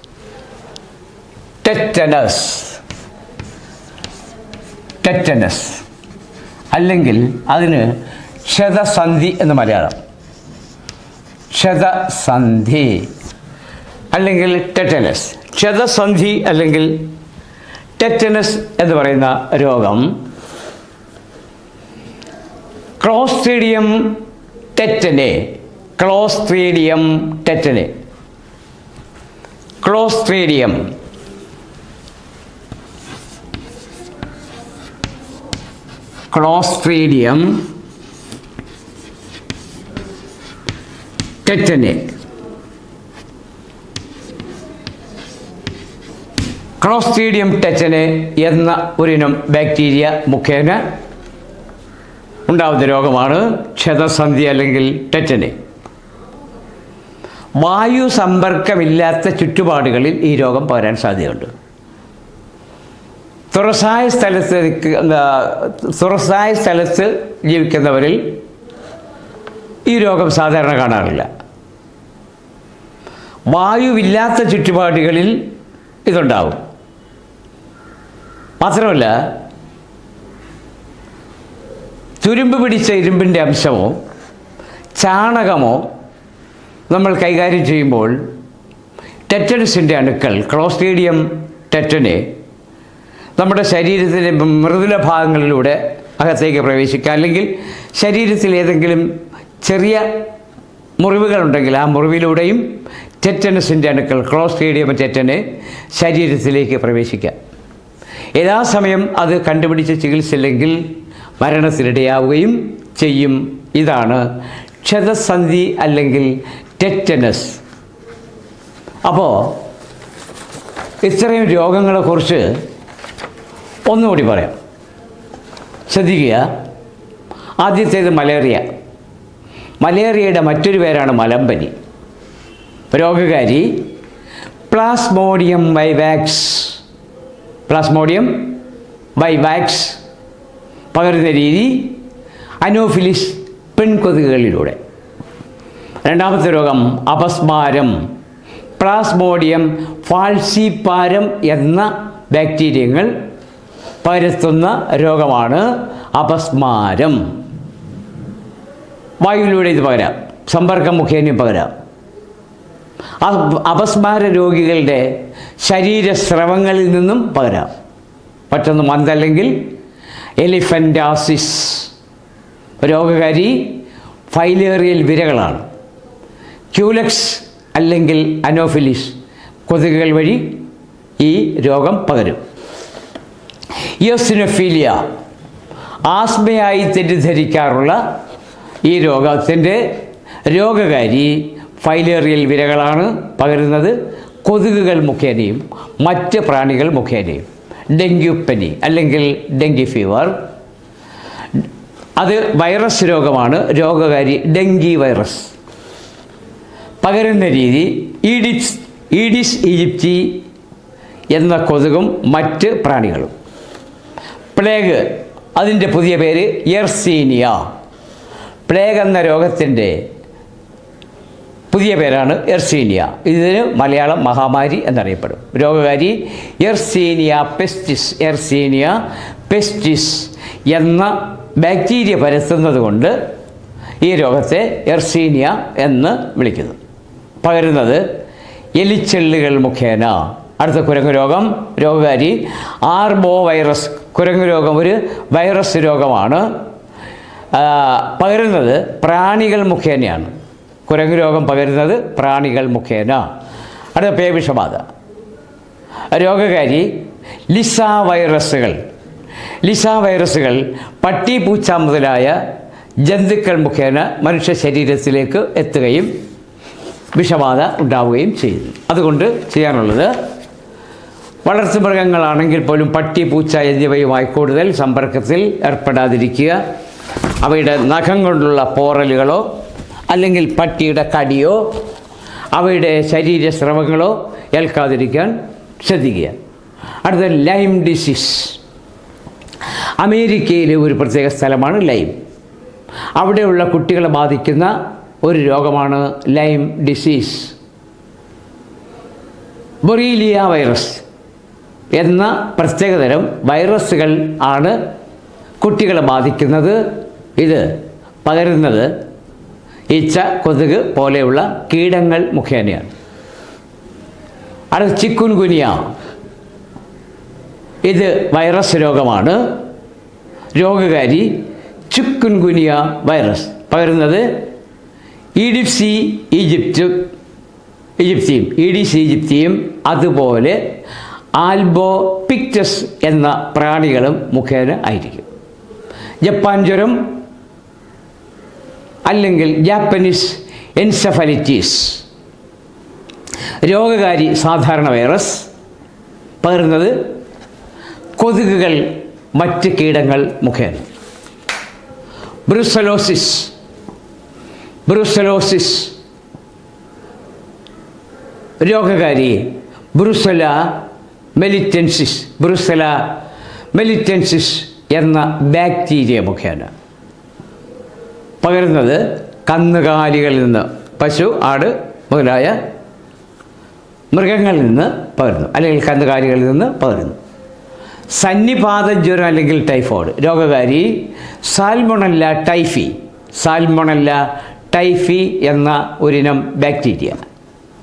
S1: ടെറ്റനസ് ടെറ്റനസ് അല്ലെങ്കിൽ അതിന് ക്ഷതസന്ധി എന്ന് മലയാളം. ക്ഷതസന്ധി അല്ലെങ്കിൽ ടെറ്റനസ് ക്ഷതസന്ധി അല്ലെങ്കിൽ ടെറ്റനസ് എന്ന് പറയുന്ന രോഗം clostridium tetani clostridium tetani clostridium clostridium tetani clostridium tetani എന്ന ഒരിനം ബാക്ടീരിയ മുഖേന ഉണ്ടാവുന്ന രോഗമാണ് ക്ഷതസന്ധി അല്ലെങ്കിൽ ടെറ്റനെ വായു സമ്പർക്കമില്ലാത്ത ചുറ്റുപാടുകളിൽ ഈ രോഗം പകരാൻ സാധ്യതയുണ്ട്. തുറസായ സ്ഥലത്ത് തുറസായ സ്ഥലത്ത് ജീവിക്കുന്നവരിൽ ഈ രോഗം സാധാരണ കാണാറില്ല. വായുവില്ലാത്ത ചുറ്റുപാടുകളിൽ ഇതുണ്ടാവും. മാത്രമല്ല തുരുമ്പ് പിടിച്ച ഇരുമ്പിന്റെ അംശമോ ചാണകമോ നമ്മൾ കൈകാര്യം ചെയ്യുമ്പോൾ ടെറ്റനസിന്റെ അണുക്കൾ ക്ലോസ്ട്രീഡിയം ടെറ്റനെ നമ്മുടെ ശരീരത്തിന്റെ മൃദുല ഭാഗങ്ങളിലൂടെ അകത്തേക്ക് പ്രവേശിക്കുക. അല്ലെങ്കിൽ ശരീരത്തിൽ ഏതെങ്കിലും ചെറിയ മുറിവുകളുണ്ടെങ്കിൽ ആ മുറിവിലൂടെയും ടെറ്റനസിന്റെ അണുക്കൾ ക്ലോസ്ട്രീഡിയം ടെറ്റനെ ശരീരത്തിലേക്ക് പ്രവേശിക്കാം യഥാസമയം അത് കണ്ടുപിടിച്ച് ചികിത്സയില്ലെങ്കിൽ മരണത്തിനിടയാവുകയും ചെയ്യും. ഇതാണ് ക്ഷതസന്ധി അല്ലെങ്കിൽ ടെറ്റനസ്. അപ്പോൾ ഇത്രയും രോഗങ്ങളെക്കുറിച്ച് ഒന്നുകൂടി പറയാം. ശ്രദ്ധിക്കുക. ആദ്യത്തേത് മലേറിയ. മലേറിയയുടെ മറ്റൊരു പേരാണ് മലമ്പനി. രോഗകാരി പ്ലാസ്മോഡിയം വൈവാക്സ്. പ്ലാസ്മോഡിയം വൈവാക്സ് പകരുന്ന രീതി അനോഫിലിസ് പെൺകൊതുകുകളിലൂടെ. രണ്ടാമത്തെ രോഗം അപസ്മാരം. പ്ലാസ്മോഡിയം ഫാൾസിപ്പാരം എന്ന ബാക്ടീരിയങ്ങൾ പരത്തുന്ന രോഗമാണ് അപസ്മാരം. വായുവിലൂടെ ഇത് പകരാം. സമ്പർക്കം മുഖേനയും പകരാം. അപസ്മാര രോഗികളുടെ ശരീരസ്രവങ്ങളിൽ നിന്നും പകരാം. മറ്റൊന്ന് മന്തല്ലെങ്കിൽ എലിഫന്റാസിസ് രോഗകാരി ഫൈലേറിയൽ വിരകളാണ്. ക്യൂലക്സ് അല്ലെങ്കിൽ അനോഫിലിസ് കൊതുകുകൾ വഴി ഈ രോഗം പകരും. യോസിനോഫീലിയ ആസ്മയായി തെറ്റിദ്ധരിക്കാറുള്ള ഈ രോഗത്തിന്റെ രോഗകാരി ഫൈലേറിയൽ വിരകളാണ് പകരുന്നത്. കൊതുകുകൾ മുഖേനയും മറ്റ് പ്രാണികൾ മുഖേനയും. ഡെങ്കിപ്പനി അല്ലെങ്കിൽ ഡെങ്കി ഫീവർ. അത് വൈറസ് രോഗമാണ്. രോഗകാരി ഡെങ്കി വൈറസ്. പകരുന്ന രീതി ഈഡിസ് ഈഡിസ് ഈജിപ്തി എന്ന കൊതുകും മറ്റ് പ്രാണികളും. പ്ലേഗ് അതിന്റെ പുതിയ പേര് എർസീനിയ. പ്ലേഗ് എന്ന രോഗത്തിന്റെ പുതിയ പേരാണ് എർസീനിയ. ഇതിന് മലയാളം മഹാമാരി എന്നറിയപ്പെടും. രോഗകാരി എർസീനിയ പെസ്റ്റിസ്. എർസീനിയ പെസ്റ്റിസ് എന്ന ബാക്ടീരിയ പരത്തുന്നത് കൊണ്ട് ഈ രോഗത്തെ എർസീനിയ എന്ന് വിളിക്കുന്നു. പകരുന്നത് എലിച്ചെള്ളുകൾ മുഖേന. അടുത്ത കുരങ്ങ് രോഗം. രോഗകാരി ആർബോ വൈറസ് കുരങ്ങ് രോഗം ഒരു വൈറസ് രോഗമാണ്. പകരുന്നത് പ്രാണികൾ മുഖേനയാണ്. കുരങ്ങ് രോഗം പകരുന്നത് പ്രാണികൾ മുഖേന. അടുത്ത പേവിഷബാധ രോഗകാരി ലിസ വൈറസുകൾ. ലിസ വൈറസുകൾ പട്ടി പൂച്ച മുതലായ ജന്തുക്കൾ മുഖേന മനുഷ്യ ശരീരത്തിലേക്ക് എത്തുകയും വിഷബാധ ഉണ്ടാവുകയും ചെയ്യുന്നു. അതുകൊണ്ട് ചെയ്യാനുള്ളത് വളർത്തുമൃഗങ്ങളാണെങ്കിൽ പോലും പട്ടി പൂച്ച എന്നിവയുമായി കൂടുതൽ സമ്പർക്കത്തിൽ ഏർപ്പെടാതിരിക്കുക. അവയുടെ നഖം കൊണ്ടുള്ള പോറലുകളോ അല്ലെങ്കിൽ പട്ടിയുടെ കടിയോ അവയുടെ ശരീരസ്രവങ്ങളോ ഏൽക്കാതിരിക്കാൻ ശ്രദ്ധിക്കുക. അടുത്ത ലൈം ഡിസീസ് അമേരിക്കയിലെ ഒരു പ്രത്യേക സ്ഥലമാണ് ലൈം അവിടെയുള്ള കുട്ടികളെ ബാധിക്കുന്ന ഒരു രോഗമാണ് ലൈം ഡിസീസ് ബൊറീലിയ വൈറസ് എന്ന പ്രത്യേകതരം വൈറസുകൾ ആണ് കുട്ടികളെ ബാധിക്കുന്നത്. ഇത് പകരുന്നത് ഈച്ച കൊതുക് പോലെയുള്ള കീടങ്ങൾ മുഖേനയാണ്. അടുത്ത ചിക്കുൻ ഗുനിയ ഇത് വൈറസ് രോഗമാണ്. രോഗകാരി ചിക്കുൻ ഗുനിയ വൈറസ്. പകരുന്നത് ഈഡിപ്സി ഈജിപ്റ്റ് ഈജിപ്തിയും ഈഡിസ് ഈജിപ്തിയും അതുപോലെ ആൽബോ പിക്റ്റസ് എന്ന പ്രാണികളും മുഖേന ആയിരിക്കും. ജപ്പാൻ ജ്വരം അല്ലെങ്കിൽ ജാപ്പനീസ് എൻസഫലിറ്റീസ് രോഗകാരി സാധാരണ വൈറസ് പകരുന്നത് കൊതുകുകൾ മറ്റ് കീടങ്ങൾ മുഖേന. ബ്രൂസലോസിസ് ബ്രൂസലോസിസ് രോഗകാരി ബ്രുസല മെലിറ്റൻസിസ് ബ്രുസല മെലിറ്റൻസിസ് എന്ന ബാക്ടീരിയ മുഖേന. പകരുന്നത് കന്നുകാലികളിൽ നിന്ന്. പശു ആട് മുതലായ മൃഗങ്ങളിൽ നിന്ന് പകരുന്നു. അല്ലെങ്കിൽ കന്നുകാലികളിൽ നിന്ന് പകരുന്നു. സന്നിപാത ജ്വരം അല്ലെങ്കിൽ ടൈഫോയിഡ്. രോഗകാരി സാൽമൊണല്ല ടൈഫി. സാൽമൊണല്ല ടൈഫി എന്ന ഒരിനം ബാക്ടീരിയ.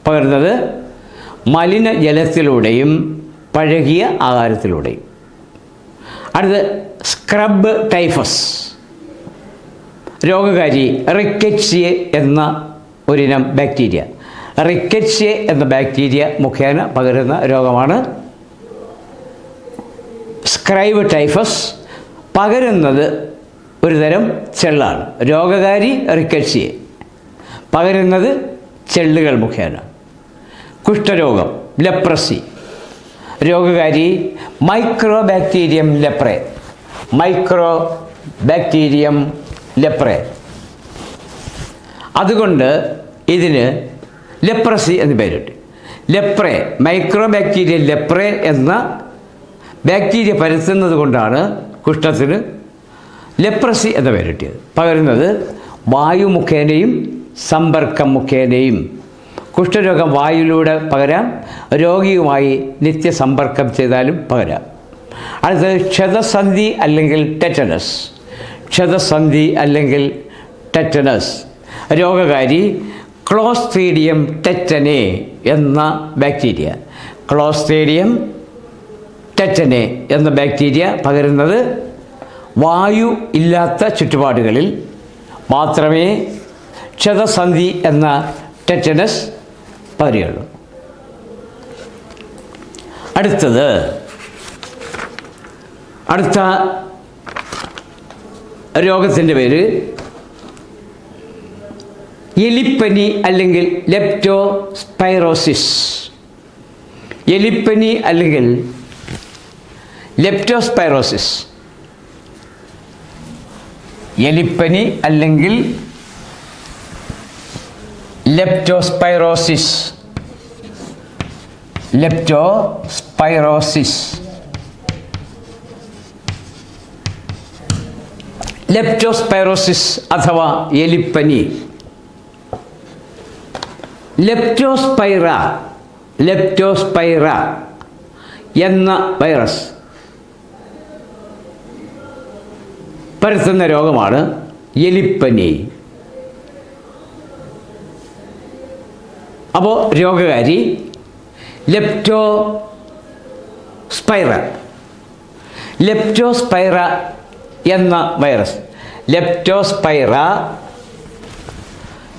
S1: പകരുന്നത് മലിനജലത്തിലൂടെയും പഴകിയ ആഹാരത്തിലൂടെയും. അടുത്ത് സ്ക്രബ് ടൈഫസ്. രോഗകാരി റിക്കറ്റ്സിയെ എന്ന ഒരിനം ബാക്ടീരിയ. റിക്കറ്റ്സിയെ എന്ന ബാക്ടീരിയ മുഖേന പകരുന്ന രോഗമാണ് സ്ക്രൈബ് ടൈഫസ് പകരുന്നത് ഒരു തരം ചെള്ളാണ്. രോഗകാരി റിക്കറ്റ്സിയെ. പകരുന്നത് ചെള്ളുകൾ മുഖേന. കുഷ്ഠരോഗം leprosy. രോഗകാരി micro bacterium leprae. Micro bacterium leprae അതുകൊണ്ട് ഇതിന് ലെപ്രസി എന്ന് പേരിട്ട്. ലെപ്രെ മൈക്രോ ബാക്ടീരിയ ലെപ്രെ എന്ന ബാക്ടീരിയ പരത്തുന്നത് കൊണ്ടാണ് കുഷ്ഠത്തിന് ലെപ്രസി എന്ന പേരിട്ടിയത്. പകരുന്നത് വായു മുഖേനയും സമ്പർക്കം മുഖേനയും കുഷ്ഠരോഗം വായുവിലൂടെ പകരാം രോഗിയുമായി നിത്യസമ്പർക്കം ചെയ്താലും പകരാം. അടുത്തത് ക്ഷതസന്ധി അല്ലെങ്കിൽ ടെറ്റനസ് ക്ഷതസന്ധി അല്ലെങ്കിൽ ടെറ്റനസ് രോഗകാരി ക്ലോസ്ട്രീഡിയം ടെറ്റനെ എന്ന ബാക്ടീരിയ ക്ലോസ്ട്രീഡിയം ടെറ്റനെ എന്ന ബാക്ടീരിയ പകരുന്നത് വായു ഇല്ലാത്ത ചുറ്റുപാടുകളിൽ മാത്രമേ ക്ഷതസന്ധി എന്ന ടെറ്റനസ് പകരുകയുള്ളൂ. അടുത്തത് അടുത്ത രോഗത്തിന്റെ പേര്? എലിപ്പനി അല്ലെങ്കിൽ ലെപ്റ്റോ സ്പൈറോസിസ് എലിപ്പനി അല്ലെങ്കിൽ ലെപ്റ്റോസ്പൈറോസിസ് എലിപ്പനി അല്ലെങ്കിൽ ലെപ്റ്റോസ്പൈറോസിസ് ലെപ്റ്റോസ്പൈറോസിസ് ലെപ്റ്റോസ്പൈറോസിസ് അഥവാ എലിപ്പനി. ലെപ്റ്റോസ്പൈറ ലെപ്റ്റോസ്പൈറ എന്ന വൈറസ് പരത്തുന്ന രോഗമാണ് എലിപ്പനി. അപ്പോൾ രോഗകാരി ലെപ്റ്റോ സ്പൈറ ലെപ്റ്റോസ്പൈറ എന്ന വൈറസ് ലെപ്റ്റോസ്പൈറ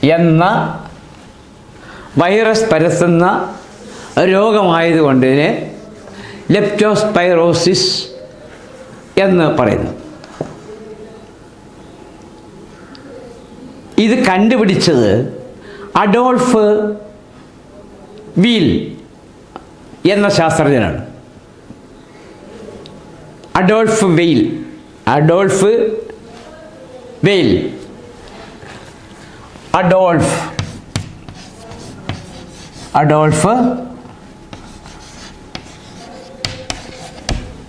S1: എന്ന വൈറസ് പരത്തുന്ന രോഗമായതുകൊണ്ട് ലെപ്റ്റോസ്പൈറോസിസ് എന്ന് പറയുന്നു. ഇത് കണ്ടുപിടിച്ചത് അഡോൾഫ് വീൽ എന്ന ശാസ്ത്രജ്ഞനാണ്. അഡോൾഫ് വെയിൽ അഡോൾഫ് വെയിൽ അഡോൾഫ്. അഡോൾഫ്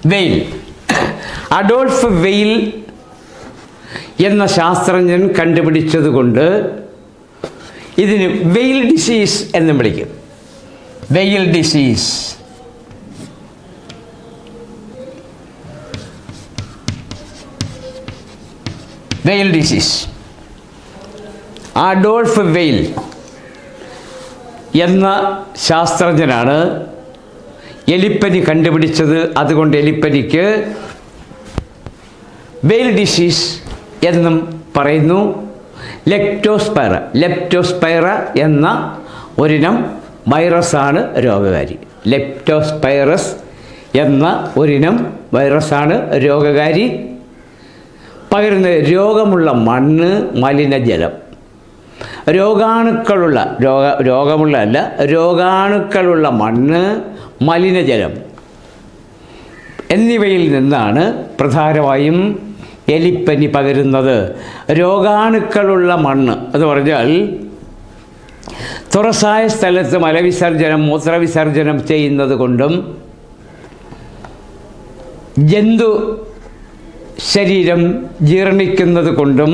S1: വെയിൽ അഡോൾഫ് വെയിൽ എന്ന ശാസ്ത്രജ്ഞൻ കണ്ടുപിടിച്ചതുകൊണ്ട് ഇതിന് വെയിൽ ഡിസീസ് എന്ന് വിളിക്കും. വെയിൽ ഡിസീസ്. വെയിൽ ഡിസീസ് അഡോൾഫ് വെയിൽ എന്ന ശാസ്ത്രജ്ഞനാണ് എലിപ്പനി കണ്ടുപിടിച്ചത്. അതുകൊണ്ട് എലിപ്പനിക്ക് വെയിൽ ഡിസീസ് എന്നും പറയുന്നു. ലെപ്റ്റോസ്പൈറ ലെപ്റ്റോസ്പൈറ എന്ന ഒരിനം വൈറസാണ് രോഗകാരി. ലെപ്റ്റോസ്പൈറസ് എന്ന ഒരിനം വൈറസാണ് രോഗകാരി. പകരുന്ന രോഗമുള്ള മണ്ണ് മലിനജലം രോഗാണുക്കളുള്ള രോഗ രോഗമുള്ള അല്ല രോഗാണുക്കളുള്ള മണ്ണ് മലിനജലം എന്നിവയിൽ നിന്നാണ് പ്രധാനമായും എലിപ്പനി പകരുന്നത്. രോഗാണുക്കളുള്ള മണ്ണ് എന്ന് പറഞ്ഞാൽ തുറസായ സ്ഥലത്ത് മലവിസർജനം മൂത്രവിസർജനം ചെയ്യുന്നത് കൊണ്ടും ജന്തു ശരീരം ജീർണിക്കുന്നത് കൊണ്ടും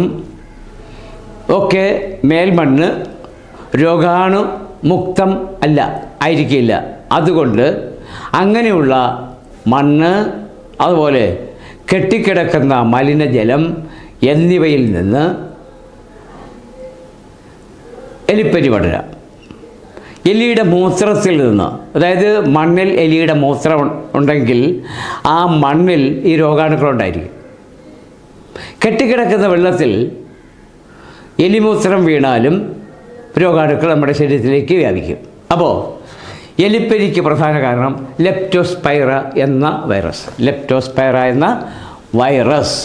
S1: ഒക്കെ മേൽമണ്ണ് രോഗാണു മുക്തം അല്ല ആയിരിക്കില്ല. അതുകൊണ്ട് അങ്ങനെയുള്ള മണ്ണ് അതുപോലെ കെട്ടിക്കിടക്കുന്ന മലിനജലം എന്നിവയിൽ നിന്ന് എലിപ്പനി പടരാം. എലിയുടെ മൂത്രത്തിൽ നിന്ന് അതായത് മണ്ണിൽ എലിയുടെ മൂത്രം ഉണ്ടെങ്കിൽ ആ മണ്ണിൽ ഈ രോഗാണുക്കളുണ്ടായിരിക്കും കെട്ടിക്കിടക്കുന്ന വെള്ളത്തിൽ എലിമൂത്രം വീണാലും രോഗാണുക്കൾ നമ്മുടെ ശരീരത്തിലേക്ക് വ്യാപിക്കും. അപ്പോൾ എലിപ്പനിക്ക് പ്രധാന കാരണം ലെപ്റ്റോസ്പൈറ എന്ന വൈറസ് ലെപ്റ്റോസ്പൈറ എന്ന വൈറസ്